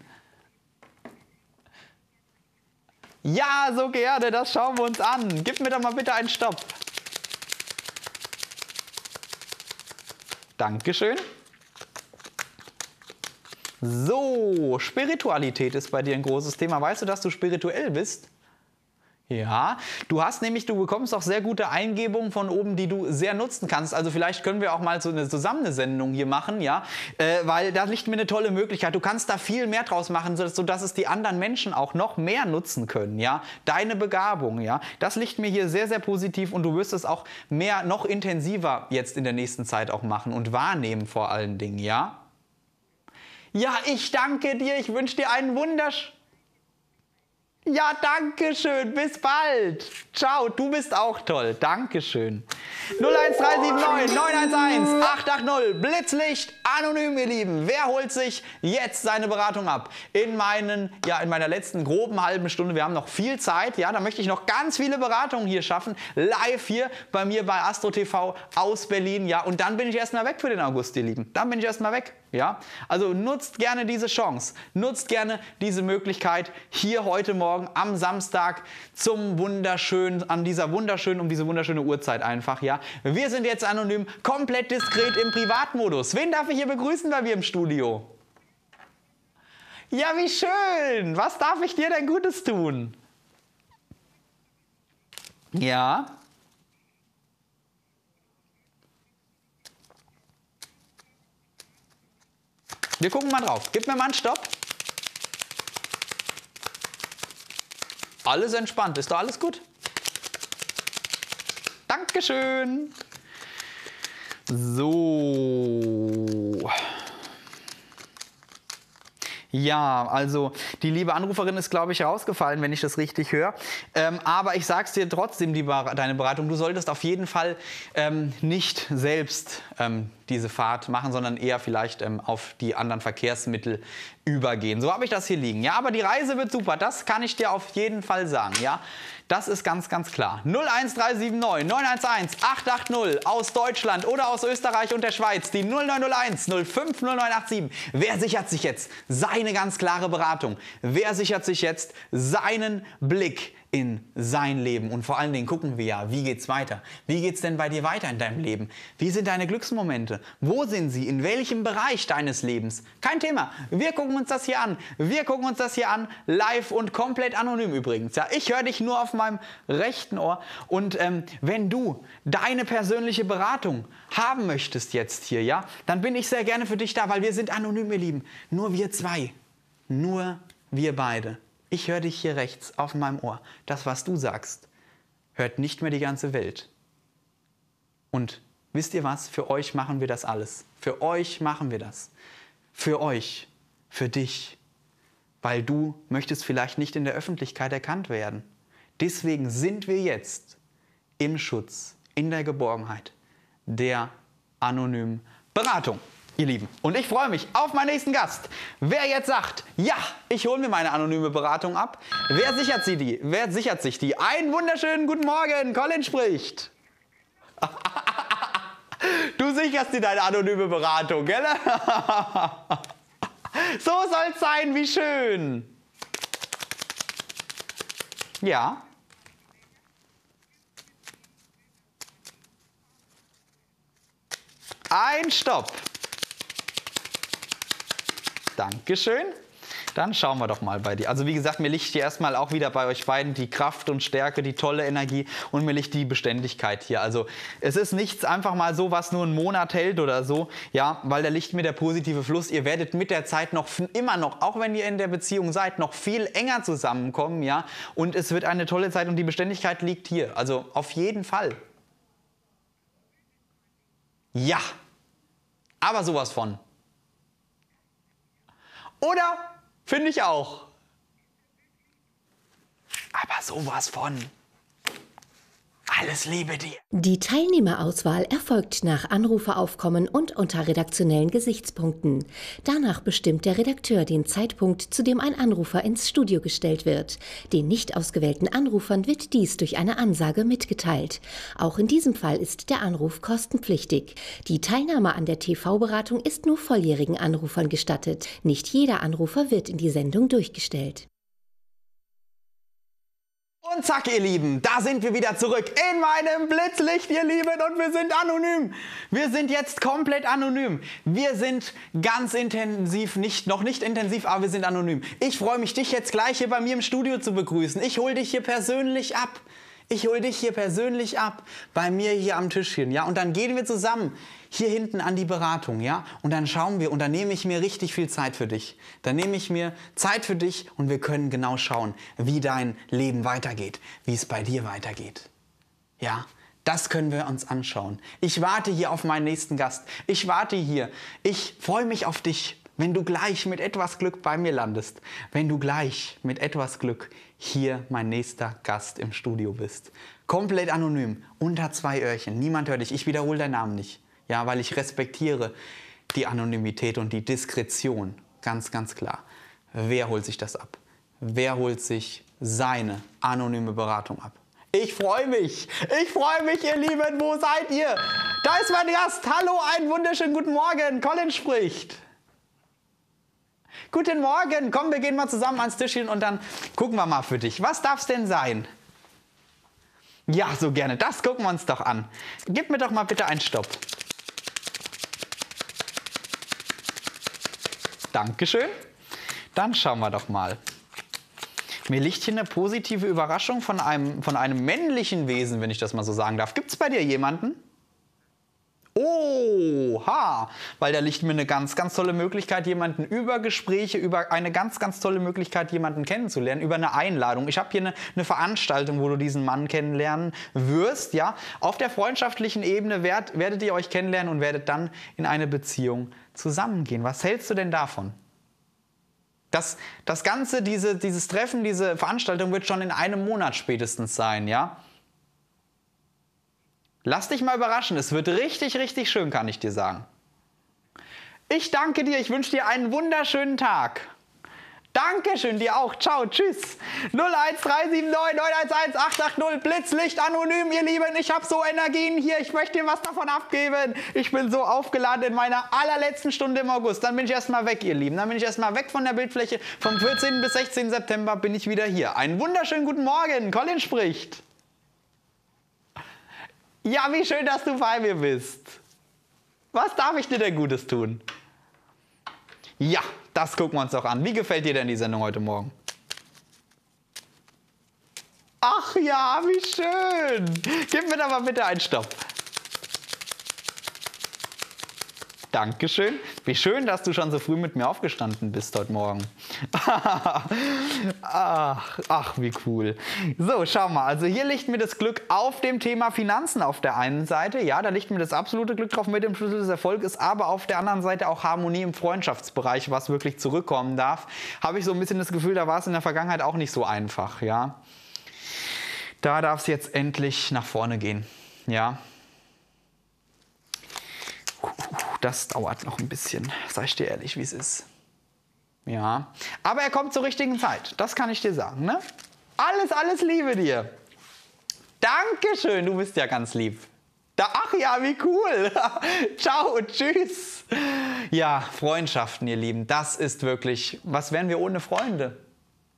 S2: Ja, so gerne, das schauen wir uns an. Gib mir doch mal bitte einen Stopp. Dankeschön. So, Spiritualität ist bei dir ein großes Thema. Weißt du, dass du spirituell bist? Ja, du hast nämlich, du bekommst auch sehr gute Eingebungen von oben, die du sehr nutzen kannst. Also vielleicht können wir auch mal so eine zusammen eine Sendung hier machen, ja, äh, weil da liegt mir eine tolle Möglichkeit. Du kannst da viel mehr draus machen, sodass es die anderen Menschen auch noch mehr nutzen können, ja. Deine Begabung, ja, das liegt mir hier sehr, sehr positiv und du wirst es auch mehr, noch intensiver jetzt in der nächsten Zeit auch machen und wahrnehmen vor allen Dingen, ja. Ja, ich danke dir. Ich wünsche dir einen wunderschönen ja, danke schön. Bis bald. Ciao, du bist auch toll. Dankeschön. 01379 911 880 Blitzlicht anonym, ihr Lieben. Wer holt sich jetzt seine Beratung ab? In meinen, ja, in meiner letzten groben halben Stunde. Wir haben noch viel Zeit. Ja, da möchte ich noch ganz viele Beratungen hier schaffen. Live hier bei mir bei Astro TV aus Berlin. Ja, und dann bin ich erstmal weg für den August, ihr Lieben. Dann bin ich erstmal weg. Ja? Also nutzt gerne diese Chance, nutzt gerne diese Möglichkeit hier heute Morgen am Samstag zum wunderschönen, an dieser wunderschönen, um diese wunderschöne Uhrzeit einfach. Ja? Wir sind jetzt anonym, komplett diskret im Privatmodus. Wen darf ich hier begrüßen bei mir im Studio? Ja, wie schön! Was darf ich dir denn Gutes tun? Ja? Wir gucken mal drauf. Gib mir mal einen Stopp. Alles entspannt. Ist doch alles gut? Dankeschön. So. Ja, also die liebe Anruferin ist, glaube ich, rausgefallen, wenn ich das richtig höre. Ähm, aber ich sage es dir trotzdem, die, deine Beratung, du solltest auf jeden Fall ähm, nicht selbst ähm, diese Fahrt machen, sondern eher vielleicht ähm, auf die anderen Verkehrsmittel übergehen. So habe ich das hier liegen. Ja, aber die Reise wird super, das kann ich dir auf jeden Fall sagen. Ja, das ist ganz, ganz klar. 01379 911 880 aus Deutschland oder aus Österreich und der Schweiz. Die 0901 050987. Wer sichert sich jetzt seine ganz klare Beratung? Wer sichert sich jetzt seinen Blick in sein Leben. Und vor allen Dingen gucken wir ja, wie geht's weiter? Wie geht's denn bei dir weiter in deinem Leben? Wie sind deine Glücksmomente? Wo sind sie? In welchem Bereich deines Lebens? Kein Thema. Wir gucken uns das hier an. Wir gucken uns das hier an, live und komplett anonym übrigens. Ja, ich höre dich nur auf meinem rechten Ohr. Und ähm, wenn du deine persönliche Beratung haben möchtest jetzt hier, ja, dann bin ich sehr gerne für dich da, weil wir sind anonym, ihr Lieben. Nur wir zwei. Nur wir beide. Ich höre dich hier rechts auf meinem Ohr. Das, was du sagst, hört nicht mehr die ganze Welt. Und wisst ihr was? Für euch machen wir das alles. Für euch machen wir das. Für euch, für dich. Weil du möchtest vielleicht nicht in der Öffentlichkeit erkannt werden. Deswegen sind wir jetzt im Schutz, in der Geborgenheit der anonymen Beratung ihr Lieben. Und ich freue mich auf meinen nächsten Gast. Wer jetzt sagt, ja, ich hole mir meine anonyme Beratung ab, wer sichert sie die? Wer sichert sich die? Einen wunderschönen guten Morgen, Colin spricht. Du sicherst dir deine anonyme Beratung, gell? So soll's sein, wie schön. Ja. Ein Stopp. Dankeschön. Dann schauen wir doch mal bei dir. Also wie gesagt, mir liegt hier erstmal auch wieder bei euch beiden die Kraft und Stärke, die tolle Energie und mir liegt die Beständigkeit hier. Also es ist nichts einfach mal so, was nur einen Monat hält oder so, ja, weil da liegt mir der positive Fluss. Ihr werdet mit der Zeit noch immer noch, auch wenn ihr in der Beziehung seid, noch viel enger zusammenkommen, ja, und es wird eine tolle Zeit und die Beständigkeit liegt hier. Also auf jeden Fall. Ja, aber sowas von. Oder? Finde ich auch. Aber sowas von. Alles Liebe dir.
S1: Die Teilnehmerauswahl erfolgt nach Anruferaufkommen und unter redaktionellen Gesichtspunkten. Danach bestimmt der Redakteur den Zeitpunkt, zu dem ein Anrufer ins Studio gestellt wird. Den nicht ausgewählten Anrufern wird dies durch eine Ansage mitgeteilt. Auch in diesem Fall ist der Anruf kostenpflichtig. Die Teilnahme an der TV-Beratung ist nur volljährigen Anrufern gestattet. Nicht jeder Anrufer wird in die Sendung durchgestellt.
S2: Und zack, ihr Lieben, da sind wir wieder zurück in meinem Blitzlicht, ihr Lieben, und wir sind anonym. Wir sind jetzt komplett anonym. Wir sind ganz intensiv, nicht, noch nicht intensiv, aber wir sind anonym. Ich freue mich, dich jetzt gleich hier bei mir im Studio zu begrüßen. Ich hole dich hier persönlich ab. Ich hole dich hier persönlich ab, bei mir hier am Tischchen, ja, und dann gehen wir zusammen hier hinten an die Beratung, ja, und dann schauen wir und dann nehme ich mir richtig viel Zeit für dich. Dann nehme ich mir Zeit für dich und wir können genau schauen, wie dein Leben weitergeht, wie es bei dir weitergeht. Ja, das können wir uns anschauen. Ich warte hier auf meinen nächsten Gast. Ich warte hier. Ich freue mich auf dich, wenn du gleich mit etwas Glück bei mir landest. Wenn du gleich mit etwas Glück hier mein nächster Gast im Studio bist. Komplett anonym, unter zwei Öhrchen. Niemand hört dich. Ich wiederhole deinen Namen nicht. Ja, weil ich respektiere die Anonymität und die Diskretion. Ganz, ganz klar. Wer holt sich das ab? Wer holt sich seine anonyme Beratung ab? Ich freue mich. Ich freue mich, ihr Lieben. Wo seid ihr? Da ist mein Gast. Hallo, einen wunderschönen guten Morgen. Colin spricht. Guten Morgen. Komm, wir gehen mal zusammen ans Tischchen und dann gucken wir mal für dich. Was darf es denn sein? Ja, so gerne. Das gucken wir uns doch an. Gib mir doch mal bitte einen Stopp. Dankeschön. Dann schauen wir doch mal. Mir liegt hier eine positive Überraschung von einem, von einem männlichen Wesen, wenn ich das mal so sagen darf. Gibt es bei dir jemanden? Oha, weil da liegt mir eine ganz, ganz tolle Möglichkeit, jemanden über Gespräche, über eine ganz, ganz tolle Möglichkeit, jemanden kennenzulernen, über eine Einladung. Ich habe hier eine, eine, Veranstaltung, wo du diesen Mann kennenlernen wirst, ja. Auf der freundschaftlichen Ebene werd, werdet ihr euch kennenlernen und werdet dann in eine Beziehung zusammengehen. Was hältst du denn davon? Das, das Ganze, diese, dieses Treffen, diese Veranstaltung wird schon in einem Monat spätestens sein, ja. Lass dich mal überraschen, es wird richtig, richtig schön, kann ich dir sagen. Ich danke dir, ich wünsche dir einen wunderschönen Tag. Dankeschön, dir auch. Ciao, tschüss. 01379911880 Blitzlicht anonym, ihr Lieben. Ich habe so Energien hier. Ich möchte dir was davon abgeben. Ich bin so aufgeladen in meiner allerletzten Stunde im August. Dann bin ich erstmal weg, ihr Lieben. Dann bin ich erstmal weg von der Bildfläche. Vom 14. bis 16. September bin ich wieder hier. Einen wunderschönen guten Morgen. Colin spricht. Ja, wie schön, dass du bei mir bist. Was darf ich dir denn Gutes tun? Ja, das gucken wir uns doch an. Wie gefällt dir denn die Sendung heute Morgen? Ach ja, wie schön. Gib mir doch mal bitte einen Stopp. Dankeschön. Wie schön, dass du schon so früh mit mir aufgestanden bist heute Morgen. ach, ach, wie cool. So, schau mal. Also hier liegt mir das Glück auf dem Thema Finanzen auf der einen Seite. Ja, da liegt mir das absolute Glück drauf mit dem Schlüssel des Erfolgs. Aber auf der anderen Seite auch Harmonie im Freundschaftsbereich, was wirklich zurückkommen darf. Habe ich so ein bisschen das Gefühl, da war es in der Vergangenheit auch nicht so einfach. Ja, da darf es jetzt endlich nach vorne gehen. Ja, das dauert noch ein bisschen, sag ich dir ehrlich, wie es ist. Ja, aber er kommt zur richtigen Zeit, das kann ich dir sagen. Ne? Alles, alles Liebe dir. Dankeschön, du bist ja ganz lieb. Da, ach ja, wie cool. Ciao tschüss. Ja, Freundschaften, ihr Lieben, das ist wirklich, was wären wir ohne Freunde?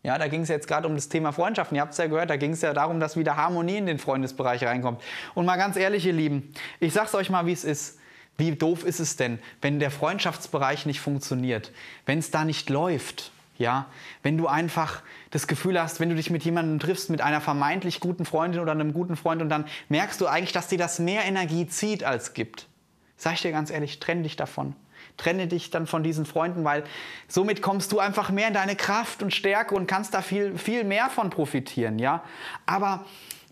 S2: Ja, da ging es jetzt gerade um das Thema Freundschaften. Ihr habt es ja gehört, da ging es ja darum, dass wieder Harmonie in den Freundesbereich reinkommt. Und mal ganz ehrlich, ihr Lieben, ich sag's euch mal, wie es ist. Wie doof ist es denn, wenn der Freundschaftsbereich nicht funktioniert, wenn es da nicht läuft? Ja, wenn du einfach das Gefühl hast, wenn du dich mit jemandem triffst, mit einer vermeintlich guten Freundin oder einem guten Freund und dann merkst du eigentlich, dass dir das mehr Energie zieht als gibt. Sag ich dir ganz ehrlich, trenn dich davon. Trenne dich dann von diesen Freunden, weil somit kommst du einfach mehr in deine Kraft und Stärke und kannst da viel, viel mehr von profitieren, ja. Aber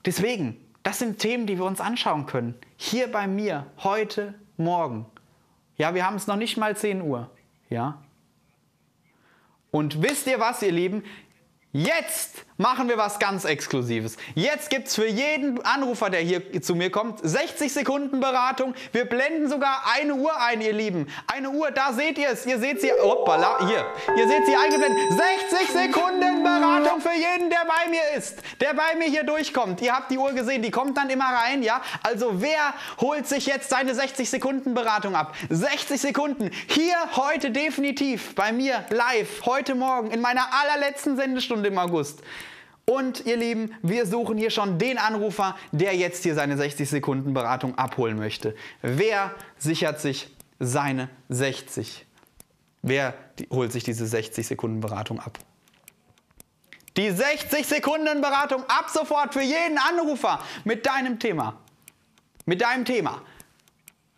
S2: deswegen, das sind Themen, die wir uns anschauen können. Hier bei mir, heute, morgen. Ja, wir haben es noch nicht mal 10 Uhr. Ja. Und wisst ihr was, ihr Lieben? Jetzt machen wir was ganz Exklusives. Jetzt gibt es für jeden Anrufer, der hier zu mir kommt, 60 Sekunden Beratung. Wir blenden sogar eine Uhr ein, ihr Lieben. Eine Uhr, da seht ihr es. Ihr seht sie, hoppala, hier. Ihr seht sie eingeblendet. 60 Sekunden Beratung für jeden, der bei mir ist, der bei mir hier durchkommt. Ihr habt die Uhr gesehen, die kommt dann immer rein, ja? Also wer holt sich jetzt seine 60 Sekunden Beratung ab? 60 Sekunden. Hier heute definitiv bei mir live, heute Morgen in meiner allerletzten Sendestunde im August. Und ihr Lieben, wir suchen hier schon den Anrufer, der jetzt hier seine 60 Sekunden Beratung abholen möchte. Wer sichert sich seine 60? Wer holt sich diese 60 Sekunden Beratung ab? Die 60 Sekunden Beratung ab sofort für jeden Anrufer mit deinem Thema. Mit deinem Thema.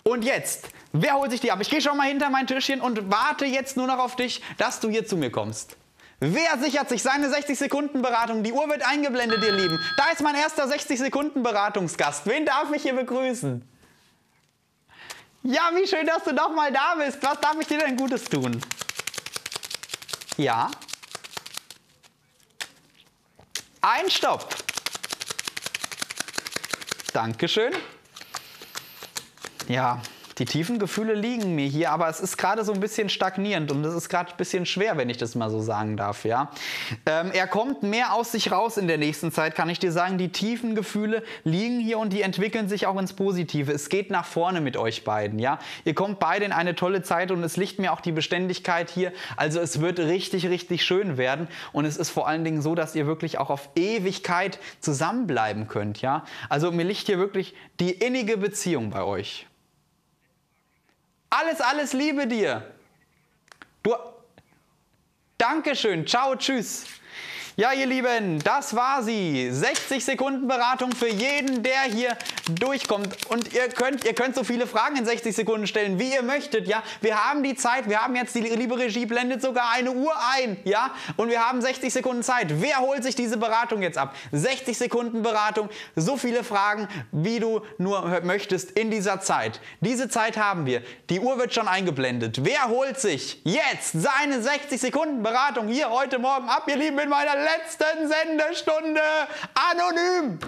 S2: Und jetzt, wer holt sich die ab? Ich gehe schon mal hinter mein Tischchen und warte jetzt nur noch auf dich, dass du hier zu mir kommst. Wer sichert sich seine 60-Sekunden-Beratung? Die Uhr wird eingeblendet, ihr Lieben. Da ist mein erster 60-Sekunden-Beratungsgast. Wen darf ich hier begrüßen? Ja, wie schön, dass du doch mal da bist. Was darf ich dir denn Gutes tun? Ja? Ein Stopp. Dankeschön. Ja, die tiefen Gefühle liegen mir hier, aber es ist gerade so ein bisschen stagnierend und es ist gerade ein bisschen schwer, wenn ich das mal so sagen darf. Ja? Ähm, er kommt mehr aus sich raus in der nächsten Zeit, kann ich dir sagen. Die tiefen Gefühle liegen hier und die entwickeln sich auch ins Positive. Es geht nach vorne mit euch beiden. Ja? Ihr kommt beide in eine tolle Zeit und es liegt mir auch die Beständigkeit hier. Also es wird richtig, richtig schön werden und es ist vor allen Dingen so, dass ihr wirklich auch auf Ewigkeit zusammenbleiben könnt. Ja? Also mir liegt hier wirklich die innige Beziehung bei euch. Alles, alles Liebe dir. Du. Dankeschön. Ciao, tschüss. Ja, ihr Lieben, das war sie. 60 Sekunden Beratung für jeden, der hier durchkommt. Und ihr könnt, ihr könnt so viele Fragen in 60 Sekunden stellen, wie ihr möchtet. Ja, wir haben die Zeit. Wir haben jetzt die liebe Regie blendet sogar eine Uhr ein. Ja, und wir haben 60 Sekunden Zeit. Wer holt sich diese Beratung jetzt ab? 60 Sekunden Beratung. So viele Fragen, wie du nur möchtest in dieser Zeit. Diese Zeit haben wir. Die Uhr wird schon eingeblendet. Wer holt sich jetzt seine 60 Sekunden Beratung hier heute Morgen ab, ihr Lieben, in meiner letzten Sendestunde anonym.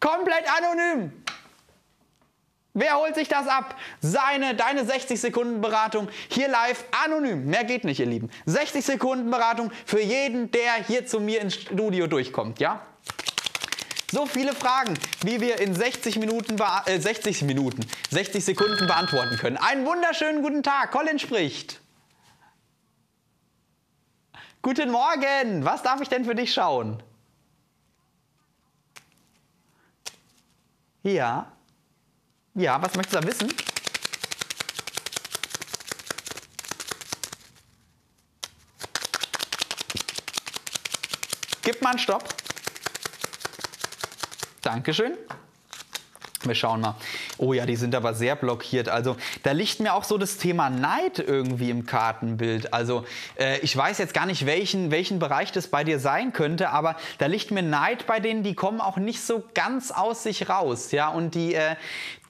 S2: Komplett anonym. Wer holt sich das ab? Seine, deine 60 Sekunden Beratung hier live anonym. Mehr geht nicht, ihr Lieben. 60 Sekunden Beratung für jeden, der hier zu mir ins Studio durchkommt, ja? So viele Fragen, wie wir in 60 Minuten, äh, 60 Minuten, 60 Sekunden beantworten können. Einen wunderschönen guten Tag. Colin spricht. Guten Morgen, was darf ich denn für dich schauen? Ja. Ja, was möchtest du da wissen? Gib mal einen Stopp. Dankeschön. Wir schauen mal. Oh ja, die sind aber sehr blockiert. Also da liegt mir auch so das Thema Neid irgendwie im Kartenbild. Also äh, ich weiß jetzt gar nicht, welchen, welchen Bereich das bei dir sein könnte, aber da liegt mir Neid bei denen, die kommen auch nicht so ganz aus sich raus. Ja, und die, äh,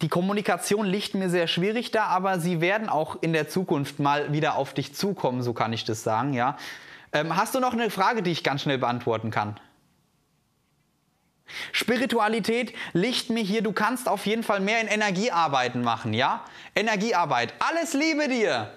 S2: die Kommunikation liegt mir sehr schwierig da, aber sie werden auch in der Zukunft mal wieder auf dich zukommen, so kann ich das sagen. Ja. Ähm, hast du noch eine Frage, die ich ganz schnell beantworten kann? Spiritualität liegt mir hier, du kannst auf jeden Fall mehr in Energiearbeiten machen, ja? Energiearbeit. Alles Liebe dir.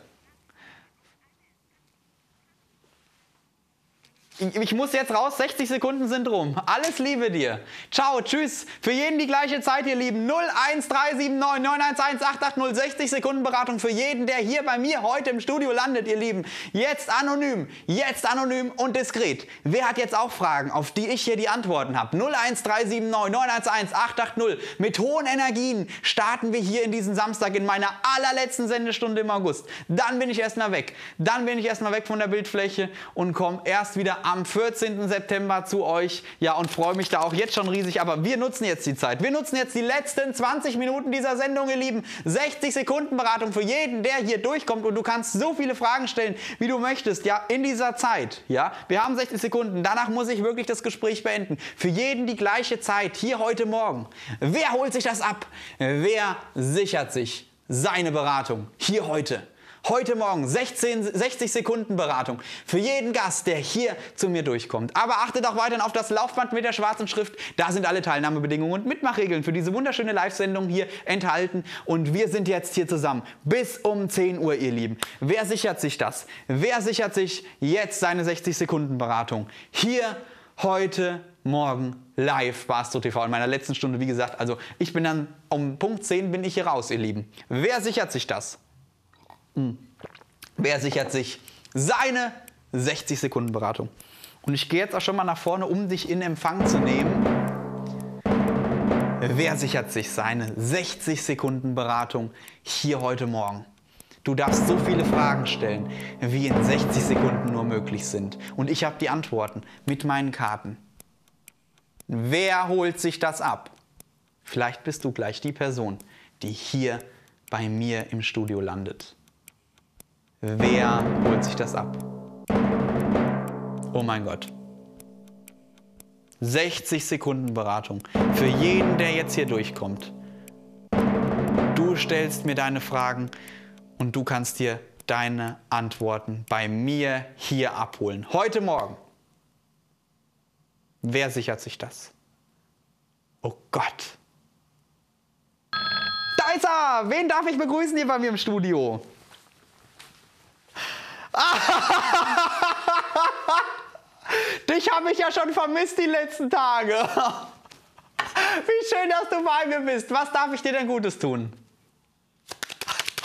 S2: Ich muss jetzt raus, 60 Sekunden sind rum. Alles Liebe dir. Ciao, tschüss. Für jeden die gleiche Zeit, ihr Lieben. 01379 911 880 60 Sekunden Beratung für jeden, der hier bei mir heute im Studio landet, ihr Lieben. Jetzt anonym, jetzt anonym und diskret. Wer hat jetzt auch Fragen, auf die ich hier die Antworten habe? 01379 911 880. Mit hohen Energien starten wir hier in diesen Samstag in meiner allerletzten Sendestunde im August. Dann bin ich erstmal weg. Dann bin ich erstmal weg von der Bildfläche und komme erst wieder am 14. September zu euch. Ja, und freue mich da auch jetzt schon riesig. Aber wir nutzen jetzt die Zeit. Wir nutzen jetzt die letzten 20 Minuten dieser Sendung, ihr Lieben. 60 Sekunden Beratung für jeden, der hier durchkommt. Und du kannst so viele Fragen stellen, wie du möchtest, ja, in dieser Zeit. Ja, wir haben 60 Sekunden. Danach muss ich wirklich das Gespräch beenden. Für jeden die gleiche Zeit, hier heute Morgen. Wer holt sich das ab? Wer sichert sich seine Beratung hier heute? Heute Morgen 16, 60 Sekunden Beratung für jeden Gast, der hier zu mir durchkommt. Aber achtet auch weiterhin auf das Laufband mit der schwarzen Schrift. Da sind alle Teilnahmebedingungen und Mitmachregeln für diese wunderschöne Live-Sendung hier enthalten. Und wir sind jetzt hier zusammen bis um 10 Uhr, ihr Lieben. Wer sichert sich das? Wer sichert sich jetzt seine 60 Sekunden Beratung? Hier heute Morgen live bei Astro TV in meiner letzten Stunde, wie gesagt. Also ich bin dann um Punkt 10 bin ich hier raus, ihr Lieben. Wer sichert sich das? Wer sichert sich seine 60 Sekunden Beratung? Und ich gehe jetzt auch schon mal nach vorne, um dich in Empfang zu nehmen. Wer sichert sich seine 60 Sekunden Beratung hier heute Morgen? Du darfst so viele Fragen stellen, wie in 60 Sekunden nur möglich sind. Und ich habe die Antworten mit meinen Karten. Wer holt sich das ab? Vielleicht bist du gleich die Person, die hier bei mir im Studio landet. Wer holt sich das ab? Oh mein Gott. 60 Sekunden Beratung für jeden, der jetzt hier durchkommt. Du stellst mir deine Fragen und du kannst dir deine Antworten bei mir hier abholen. Heute Morgen. Wer sichert sich das? Oh Gott. Da ist er! Wen darf ich begrüßen hier bei mir im Studio? Dich habe ich ja schon vermisst die letzten Tage. Wie schön, dass du bei mir bist. Was darf ich dir denn Gutes tun?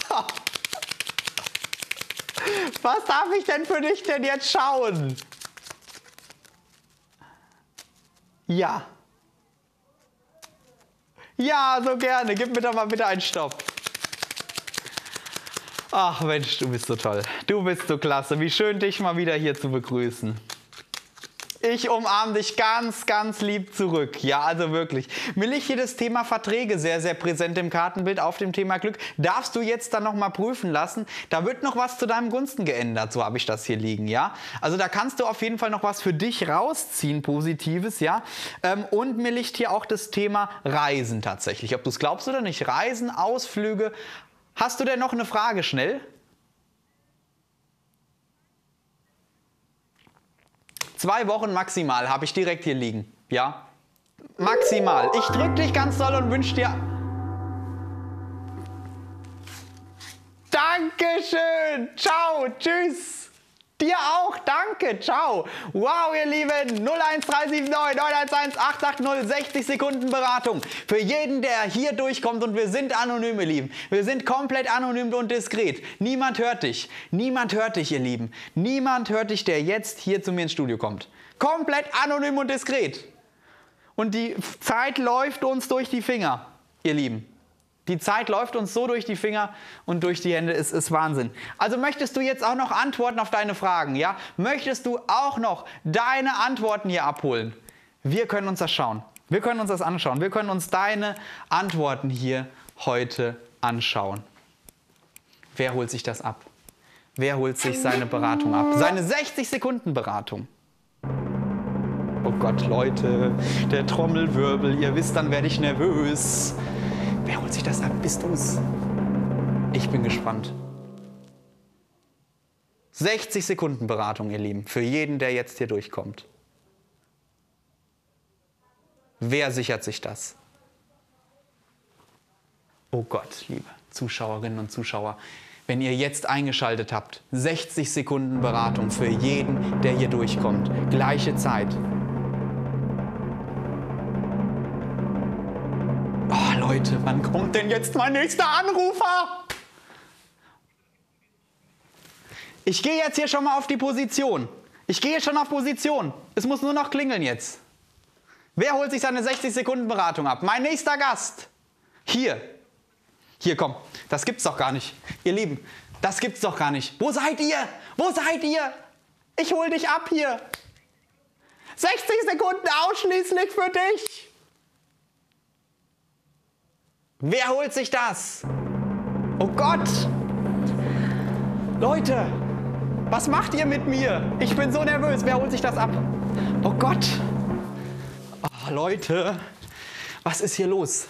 S2: Was darf ich denn für dich denn jetzt schauen? Ja. Ja, so gerne. Gib mir doch mal bitte einen Stopp. Ach Mensch, du bist so toll. Du bist so klasse. Wie schön, dich mal wieder hier zu begrüßen. Ich umarme dich ganz, ganz lieb zurück. Ja, also wirklich. Mir liegt hier das Thema Verträge sehr, sehr präsent im Kartenbild auf dem Thema Glück. Darfst du jetzt dann nochmal prüfen lassen. Da wird noch was zu deinem Gunsten geändert. So habe ich das hier liegen, ja. Also da kannst du auf jeden Fall noch was für dich rausziehen, Positives, ja. Ähm, und mir liegt hier auch das Thema Reisen tatsächlich. Ob du es glaubst oder nicht. Reisen, Ausflüge. Hast du denn noch eine Frage schnell? Zwei Wochen maximal habe ich direkt hier liegen. Ja? Maximal. Ich drücke dich ganz doll und wünsche dir. Dankeschön. Ciao. Tschüss. Dir auch, danke, ciao. Wow, ihr Lieben, 01379 911 880 60 Sekunden Beratung. Für jeden, der hier durchkommt und wir sind anonym, ihr Lieben. Wir sind komplett anonym und diskret. Niemand hört dich. Niemand hört dich, ihr Lieben. Niemand hört dich, der jetzt hier zu mir ins Studio kommt. Komplett anonym und diskret. Und die Zeit läuft uns durch die Finger, ihr Lieben. Die Zeit läuft uns so durch die Finger und durch die Hände, es ist Wahnsinn. Also möchtest du jetzt auch noch Antworten auf deine Fragen, ja? Möchtest du auch noch deine Antworten hier abholen? Wir können uns das schauen. Wir können uns das anschauen. Wir können uns deine Antworten hier heute anschauen. Wer holt sich das ab? Wer holt sich seine Beratung ab? Seine 60 Sekunden Beratung. Oh Gott, Leute, der Trommelwirbel, ihr wisst, dann werde ich nervös. Wer holt sich das ab? Bist du's? Ich bin gespannt. 60 Sekunden Beratung, ihr Lieben, für jeden, der jetzt hier durchkommt. Wer sichert sich das? Oh Gott, liebe Zuschauerinnen und Zuschauer, wenn ihr jetzt eingeschaltet habt, 60 Sekunden Beratung für jeden, der hier durchkommt. Gleiche Zeit. Leute, wann kommt denn jetzt mein nächster Anrufer? Ich gehe jetzt hier schon mal auf die Position. Ich gehe schon auf Position. Es muss nur noch klingeln jetzt. Wer holt sich seine 60 Sekunden Beratung ab? Mein nächster Gast. Hier. Hier, komm. Das gibt's doch gar nicht. Ihr Lieben, das gibt's doch gar nicht. Wo seid ihr? Wo seid ihr? Ich hol dich ab hier. 60 Sekunden ausschließlich für dich. Wer holt sich das? Oh Gott! Leute, was macht ihr mit mir? Ich bin so nervös. Wer holt sich das ab? Oh Gott! Oh, Leute, was ist hier los?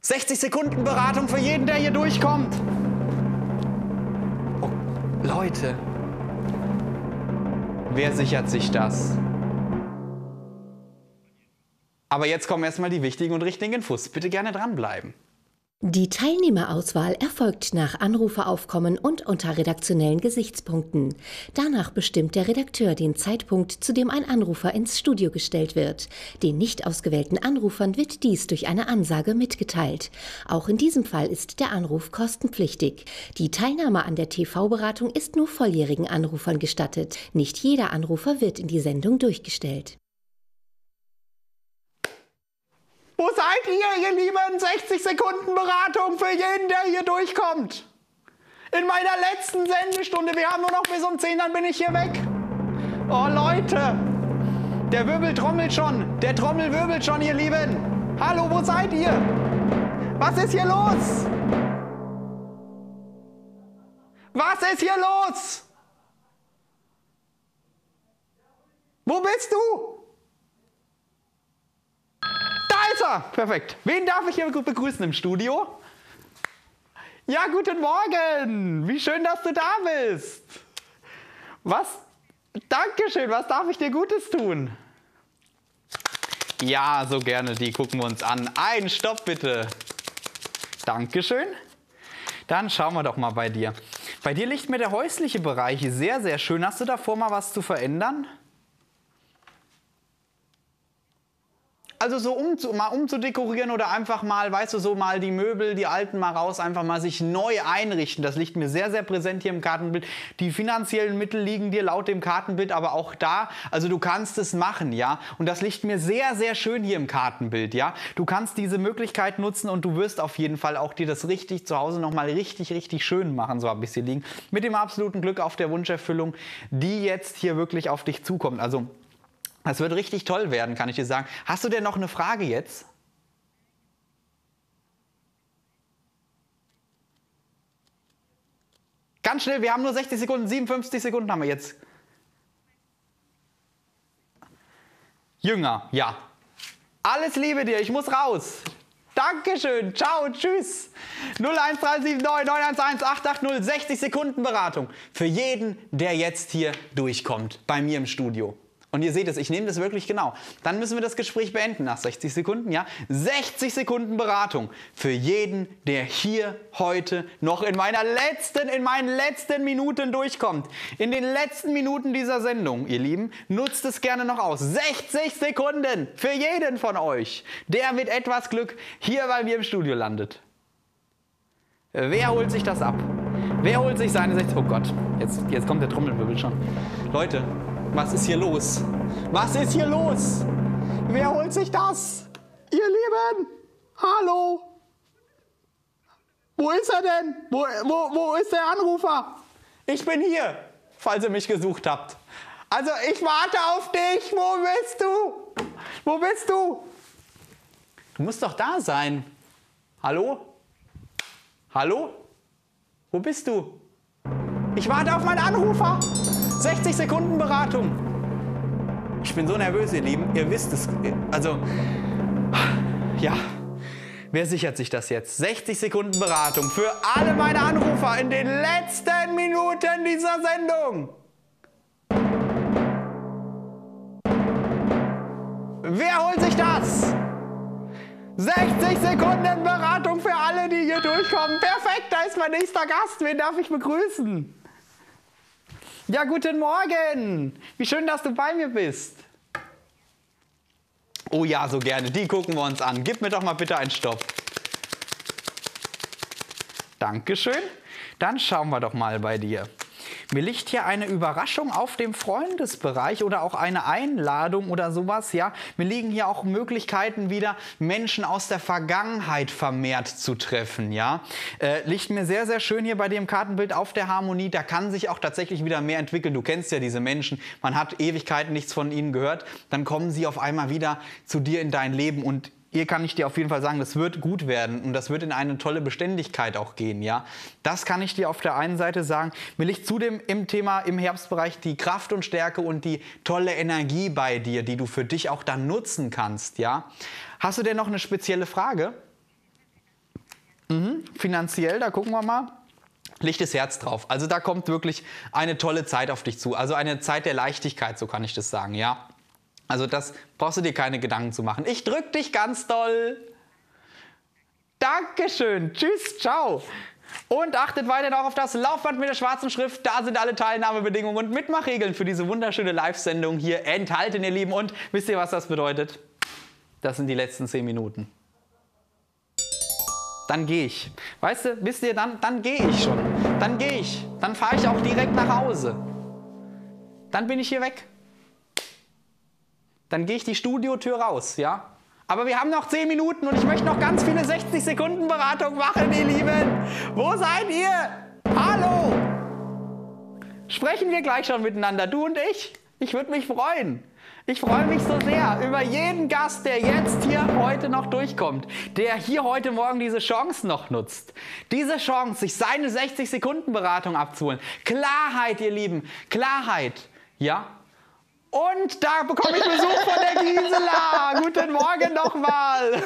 S2: 60 Sekunden Beratung für jeden, der hier durchkommt. Oh, Leute, wer sichert sich das? Aber jetzt kommen erstmal die wichtigen und richtigen Infos. Bitte gerne dranbleiben.
S1: Die Teilnehmerauswahl erfolgt nach Anruferaufkommen und unter redaktionellen Gesichtspunkten. Danach bestimmt der Redakteur den Zeitpunkt, zu dem ein Anrufer ins Studio gestellt wird. Den nicht ausgewählten Anrufern wird dies durch eine Ansage mitgeteilt. Auch in diesem Fall ist der Anruf kostenpflichtig. Die Teilnahme an der TV-Beratung ist nur volljährigen Anrufern gestattet. Nicht jeder Anrufer wird in die Sendung durchgestellt.
S2: Wo seid ihr, ihr Lieben? 60 Sekunden Beratung für jeden, der hier durchkommt. In meiner letzten Sendestunde. Wir haben nur noch bis um 10, dann bin ich hier weg. Oh Leute, der Wirbel trommelt schon. Der Trommel wirbelt schon, ihr Lieben. Hallo, wo seid ihr? Was ist hier los? Was ist hier los? Wo bist du? Ist er. Perfekt. Wen darf ich hier begrüßen im Studio? Ja, guten Morgen. Wie schön, dass du da bist. Was? Dankeschön. Was darf ich dir Gutes tun? Ja, so gerne. Die gucken wir uns an. Ein Stopp bitte. Dankeschön. Dann schauen wir doch mal bei dir. Bei dir liegt mir der häusliche Bereich sehr, sehr schön. Hast du davor mal was zu verändern? Also so um, mal umzudekorieren oder einfach mal, weißt du, so mal die Möbel, die alten mal raus, einfach mal sich neu einrichten. Das liegt mir sehr, sehr präsent hier im Kartenbild. Die finanziellen Mittel liegen dir laut dem Kartenbild aber auch da. Also du kannst es machen, ja. Und das liegt mir sehr, sehr schön hier im Kartenbild, ja. Du kannst diese Möglichkeit nutzen und du wirst auf jeden Fall auch dir das richtig zu Hause nochmal richtig, richtig schön machen. So habe ich sie liegen. Mit dem absoluten Glück auf der Wunscherfüllung, die jetzt hier wirklich auf dich zukommt. Also das wird richtig toll werden, kann ich dir sagen. Hast du denn noch eine Frage jetzt? Ganz schnell, wir haben nur 60 Sekunden, 57 Sekunden haben wir jetzt. Jünger, ja. Alles Liebe dir, ich muss raus. Dankeschön, ciao, tschüss. 01379 911 880 60 Sekunden Beratung für jeden, der jetzt hier durchkommt, bei mir im Studio. Und ihr seht es, ich nehme das wirklich genau. Dann müssen wir das Gespräch beenden nach 60 Sekunden, ja? 60 Sekunden Beratung für jeden, der hier heute noch in meiner letzten, in meinen letzten Minuten durchkommt. In den letzten Minuten dieser Sendung, ihr Lieben, nutzt es gerne noch aus. 60 Sekunden für jeden von euch, der mit etwas Glück hier bei mir im Studio landet. Wer holt sich das ab? Wer holt sich seine 60? Oh Gott, jetzt, jetzt kommt der Trommelwirbel schon. Leute, was ist hier los? Was ist hier los? Wer holt sich das? Ihr Lieben, hallo? Wo ist er denn? Wo, wo, wo ist der Anrufer? Ich bin hier, falls ihr mich gesucht habt. Also ich warte auf dich. Wo bist du? Wo bist du? Du musst doch da sein. Hallo? Hallo? Wo bist du? Ich warte auf meinen Anrufer. 60 Sekunden Beratung. Ich bin so nervös, ihr Lieben. Ihr wisst es. Also, ja. Wer sichert sich das jetzt? 60 Sekunden Beratung für alle meine Anrufer in den letzten Minuten dieser Sendung. Wer holt sich das? 60 Sekunden Beratung für alle, die hier durchkommen. Perfekt, da ist mein nächster Gast. Wen darf ich begrüßen? Ja, guten Morgen. Wie schön, dass du bei mir bist. Oh ja, so gerne. Die gucken wir uns an. Gib mir doch mal bitte einen Stopp. Dankeschön. Dann schauen wir doch mal bei dir. Mir liegt hier eine Überraschung auf dem Freundesbereich oder auch eine Einladung oder sowas. Ja, mir liegen hier auch Möglichkeiten wieder Menschen aus der Vergangenheit vermehrt zu treffen. Ja, äh, liegt mir sehr sehr schön hier bei dem Kartenbild auf der Harmonie. Da kann sich auch tatsächlich wieder mehr entwickeln. Du kennst ja diese Menschen. Man hat Ewigkeiten nichts von ihnen gehört. Dann kommen sie auf einmal wieder zu dir in dein Leben und hier kann ich dir auf jeden Fall sagen, das wird gut werden und das wird in eine tolle Beständigkeit auch gehen, ja. Das kann ich dir auf der einen Seite sagen. Mir liegt zudem im Thema im Herbstbereich die Kraft und Stärke und die tolle Energie bei dir, die du für dich auch dann nutzen kannst, ja. Hast du denn noch eine spezielle Frage? Mhm. Finanziell, da gucken wir mal. Lichtes Herz drauf. Also da kommt wirklich eine tolle Zeit auf dich zu. Also eine Zeit der Leichtigkeit, so kann ich das sagen, ja. Also das brauchst du dir keine Gedanken zu machen. Ich drück dich ganz doll. Dankeschön. Tschüss, ciao. Und achtet weiterhin auch auf das Laufband mit der schwarzen Schrift. Da sind alle Teilnahmebedingungen und Mitmachregeln für diese wunderschöne Live-Sendung hier enthalten, ihr Lieben. Und wisst ihr, was das bedeutet? Das sind die letzten zehn Minuten. Dann gehe ich. Weißt du, wisst ihr, dann, dann gehe ich schon. Dann gehe ich. Dann fahre ich auch direkt nach Hause. Dann bin ich hier weg. Dann gehe ich die Studiotür raus, ja? Aber wir haben noch 10 Minuten und ich möchte noch ganz viele 60 Sekunden Beratung machen, ihr Lieben. Wo seid ihr? Hallo? Sprechen wir gleich schon miteinander, du und ich? Ich würde mich freuen. Ich freue mich so sehr über jeden Gast, der jetzt hier heute noch durchkommt, der hier heute Morgen diese Chance noch nutzt. Diese Chance, sich seine 60 Sekunden Beratung abzuholen. Klarheit, ihr Lieben, Klarheit. Ja, und da bekomme ich Besuch von der Gisela. Guten Morgen nochmal.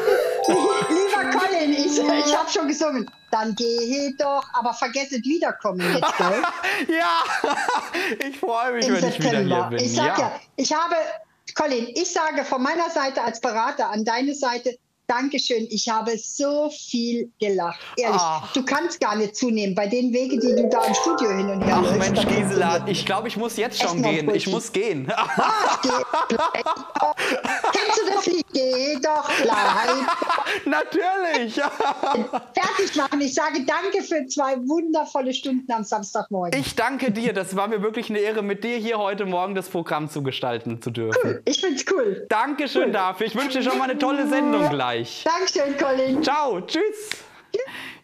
S11: Lieber Colin, ich, ich habe schon gesungen. Dann geh doch, aber vergesset wiederkommen jetzt, gell?
S2: ja, ich freue mich,
S11: Im
S2: wenn
S11: September.
S2: ich wieder hier bin.
S11: Ich sag ja.
S2: ja,
S11: ich habe, Colin, ich sage von meiner Seite als Berater an deine Seite, Dankeschön, ich habe so viel gelacht. Ehrlich,
S2: Ach.
S11: du kannst gar nicht zunehmen bei den Wegen, die du da im Studio hin und her
S2: Ach. Mensch, Gisela, ich glaube, ich muss jetzt schon gehen. Ich muss gehen.
S11: Ah, geh. Kennst du das Lied? Geh doch, bleib.
S2: Natürlich.
S11: Fertig machen. Ich sage danke für zwei wundervolle Stunden am Samstagmorgen.
S2: Ich danke dir. Das war mir wirklich eine Ehre, mit dir hier heute Morgen das Programm zu gestalten zu dürfen.
S11: Ich find's cool.
S2: Dankeschön dafür. Ich wünsche dir schon mal eine tolle Sendung gleich.
S11: Dankeschön, Colin.
S2: Ciao, tschüss.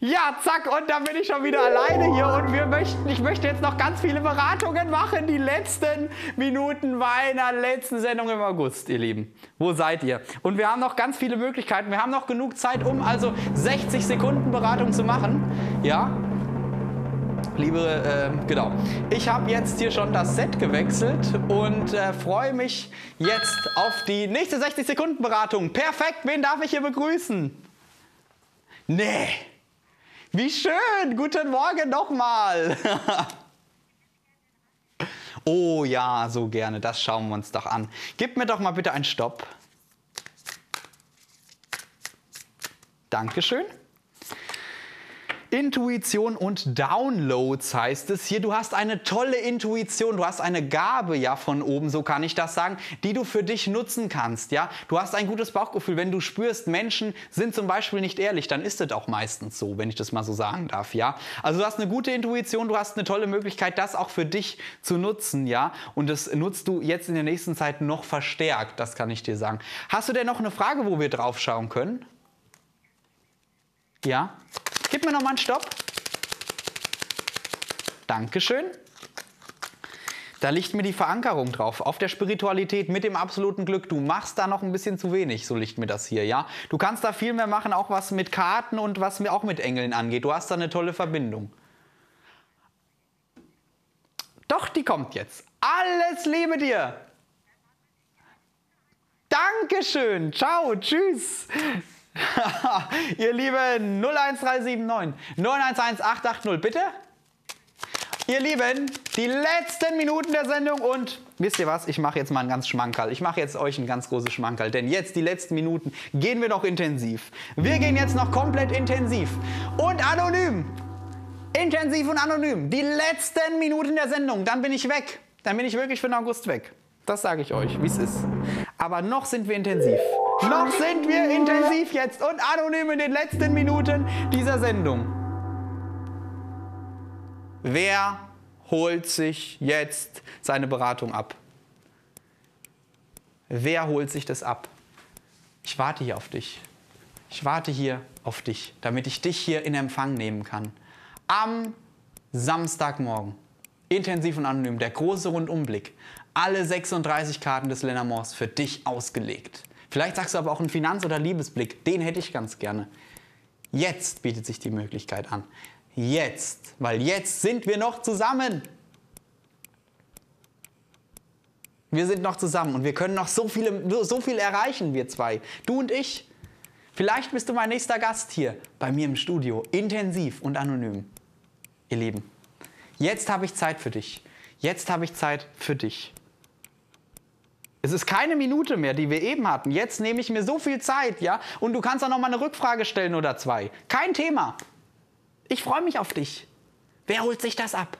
S2: Ja, zack, und dann bin ich schon wieder alleine hier und wir möchten, ich möchte jetzt noch ganz viele Beratungen machen, die letzten Minuten meiner letzten Sendung im August, ihr Lieben. Wo seid ihr? Und wir haben noch ganz viele Möglichkeiten. Wir haben noch genug Zeit, um also 60 Sekunden Beratung zu machen. Ja, Liebe, ähm, genau. Ich habe jetzt hier schon das Set gewechselt und äh, freue mich jetzt auf die nächste 60 Sekunden Beratung. Perfekt, wen darf ich hier begrüßen? Nee. Wie schön. Guten Morgen nochmal. oh ja, so gerne. Das schauen wir uns doch an. Gib mir doch mal bitte einen Stopp. Dankeschön. Intuition und Downloads heißt es hier. Du hast eine tolle Intuition, du hast eine Gabe ja von oben, so kann ich das sagen, die du für dich nutzen kannst. Ja, du hast ein gutes Bauchgefühl, wenn du spürst, Menschen sind zum Beispiel nicht ehrlich, dann ist es auch meistens so, wenn ich das mal so sagen darf. Ja, also du hast eine gute Intuition, du hast eine tolle Möglichkeit, das auch für dich zu nutzen. Ja, und das nutzt du jetzt in der nächsten Zeit noch verstärkt. Das kann ich dir sagen. Hast du denn noch eine Frage, wo wir drauf schauen können? Ja. Gib mir noch mal einen Stopp. Dankeschön. Da liegt mir die Verankerung drauf, auf der Spiritualität mit dem absoluten Glück. Du machst da noch ein bisschen zu wenig, so liegt mir das hier, ja. Du kannst da viel mehr machen, auch was mit Karten und was mir auch mit Engeln angeht. Du hast da eine tolle Verbindung. Doch, die kommt jetzt. Alles Liebe dir. Dankeschön. Ciao. Tschüss. Ihr Lieben, 01379 911 880, bitte? Ihr Lieben, die letzten Minuten der Sendung und wisst ihr was, ich mache jetzt mal einen ganz Schmankerl. Ich mache jetzt euch ein ganz großes Schmankerl, denn jetzt die letzten Minuten gehen wir noch intensiv. Wir gehen jetzt noch komplett intensiv und anonym. Intensiv und anonym. Die letzten Minuten der Sendung, dann bin ich weg. Dann bin ich wirklich für den August weg. Das sage ich euch, wie es ist. Aber noch sind wir intensiv. Noch sind wir intensiv jetzt und anonym in den letzten Minuten dieser Sendung. Wer holt sich jetzt seine Beratung ab? Wer holt sich das ab? Ich warte hier auf dich. Ich warte hier auf dich, damit ich dich hier in Empfang nehmen kann. Am Samstagmorgen. Intensiv und anonym, der große Rundumblick. Alle 36 Karten des Lenormands für dich ausgelegt. Vielleicht sagst du aber auch einen Finanz- oder Liebesblick. Den hätte ich ganz gerne. Jetzt bietet sich die Möglichkeit an. Jetzt, weil jetzt sind wir noch zusammen. Wir sind noch zusammen und wir können noch so, viele, so viel erreichen, wir zwei. Du und ich. Vielleicht bist du mein nächster Gast hier bei mir im Studio, intensiv und anonym. Ihr Lieben, jetzt habe ich Zeit für dich. Jetzt habe ich Zeit für dich. Es ist keine Minute mehr, die wir eben hatten. Jetzt nehme ich mir so viel Zeit, ja? Und du kannst auch noch mal eine Rückfrage stellen oder zwei. Kein Thema. Ich freue mich auf dich. Wer holt sich das ab?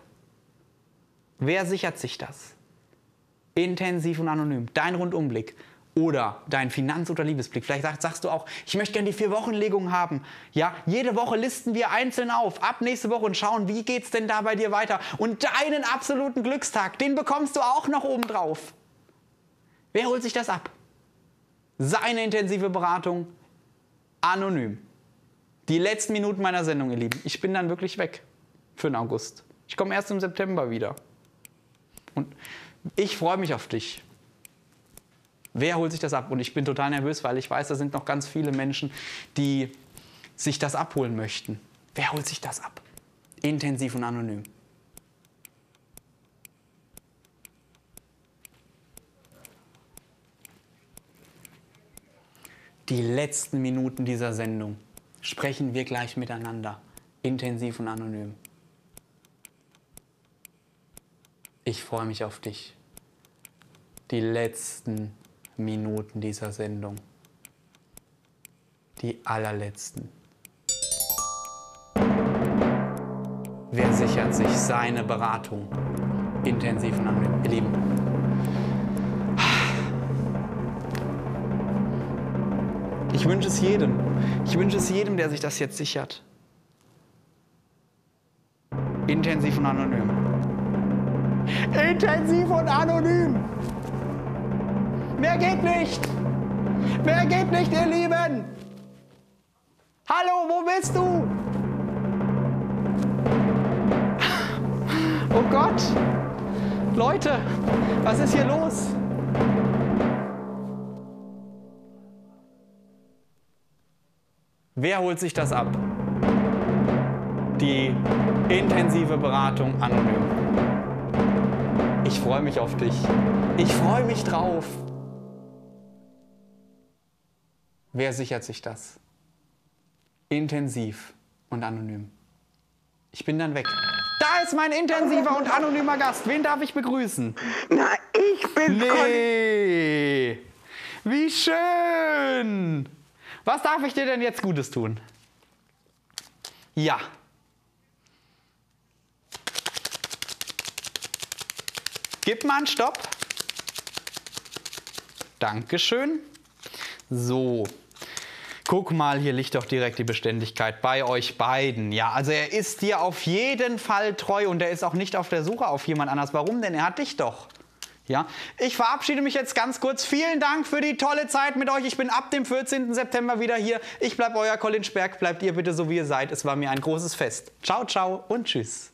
S2: Wer sichert sich das? Intensiv und anonym. Dein Rundumblick. Oder dein Finanz- oder Liebesblick. Vielleicht sagst, sagst, du auch, ich möchte gerne die Vier-Wochen-Legung haben. Ja, jede Woche listen wir einzeln auf, ab nächste Woche und schauen, wie geht es denn da bei dir weiter. Und deinen absoluten Glückstag, den bekommst du auch noch oben drauf. Wer holt sich das ab? Seine intensive Beratung anonym. Die letzten Minuten meiner Sendung, ihr Lieben. Ich bin dann wirklich weg für den August. Ich komme erst im September wieder. Und ich freue mich auf dich. Wer holt sich das ab? Und ich bin total nervös, weil ich weiß, da sind noch ganz viele Menschen, die sich das abholen möchten. Wer holt sich das ab? Intensiv und anonym. Die letzten Minuten dieser Sendung sprechen wir gleich miteinander, intensiv und anonym. Ich freue mich auf dich. Die letzten Minuten dieser Sendung. Die allerletzten. Wer sichert sich seine Beratung intensiv und anonym? Ihr Lieben, ich wünsche es jedem. Ich wünsche es jedem, der sich das jetzt sichert. Intensiv und anonym. Intensiv und anonym. Mehr geht nicht. Mehr geht nicht, ihr Lieben. Hallo, wo bist du? Oh Gott. Leute, was ist hier los? Wer holt sich das ab? Die intensive Beratung anonym. Ich freue mich auf dich. Ich freue mich drauf. Wer sichert sich das? Intensiv und anonym. Ich bin dann weg. Da ist mein intensiver und anonymer Gast. Wen darf ich begrüßen?
S5: Na, ich bin
S2: Nee. Wie schön. Was darf ich dir denn jetzt Gutes tun? Ja. Gib mal einen Stopp. Dankeschön. So. Guck mal, hier liegt doch direkt die Beständigkeit bei euch beiden. Ja, also er ist dir auf jeden Fall treu und er ist auch nicht auf der Suche auf jemand anders. Warum? Denn er hat dich doch. Ja, ich verabschiede mich jetzt ganz kurz. Vielen Dank für die tolle Zeit mit euch. Ich bin ab dem 14. September wieder hier. Ich bleibe euer Colin Sperg. Bleibt ihr bitte so, wie ihr seid. Es war mir ein großes Fest. Ciao, ciao und tschüss.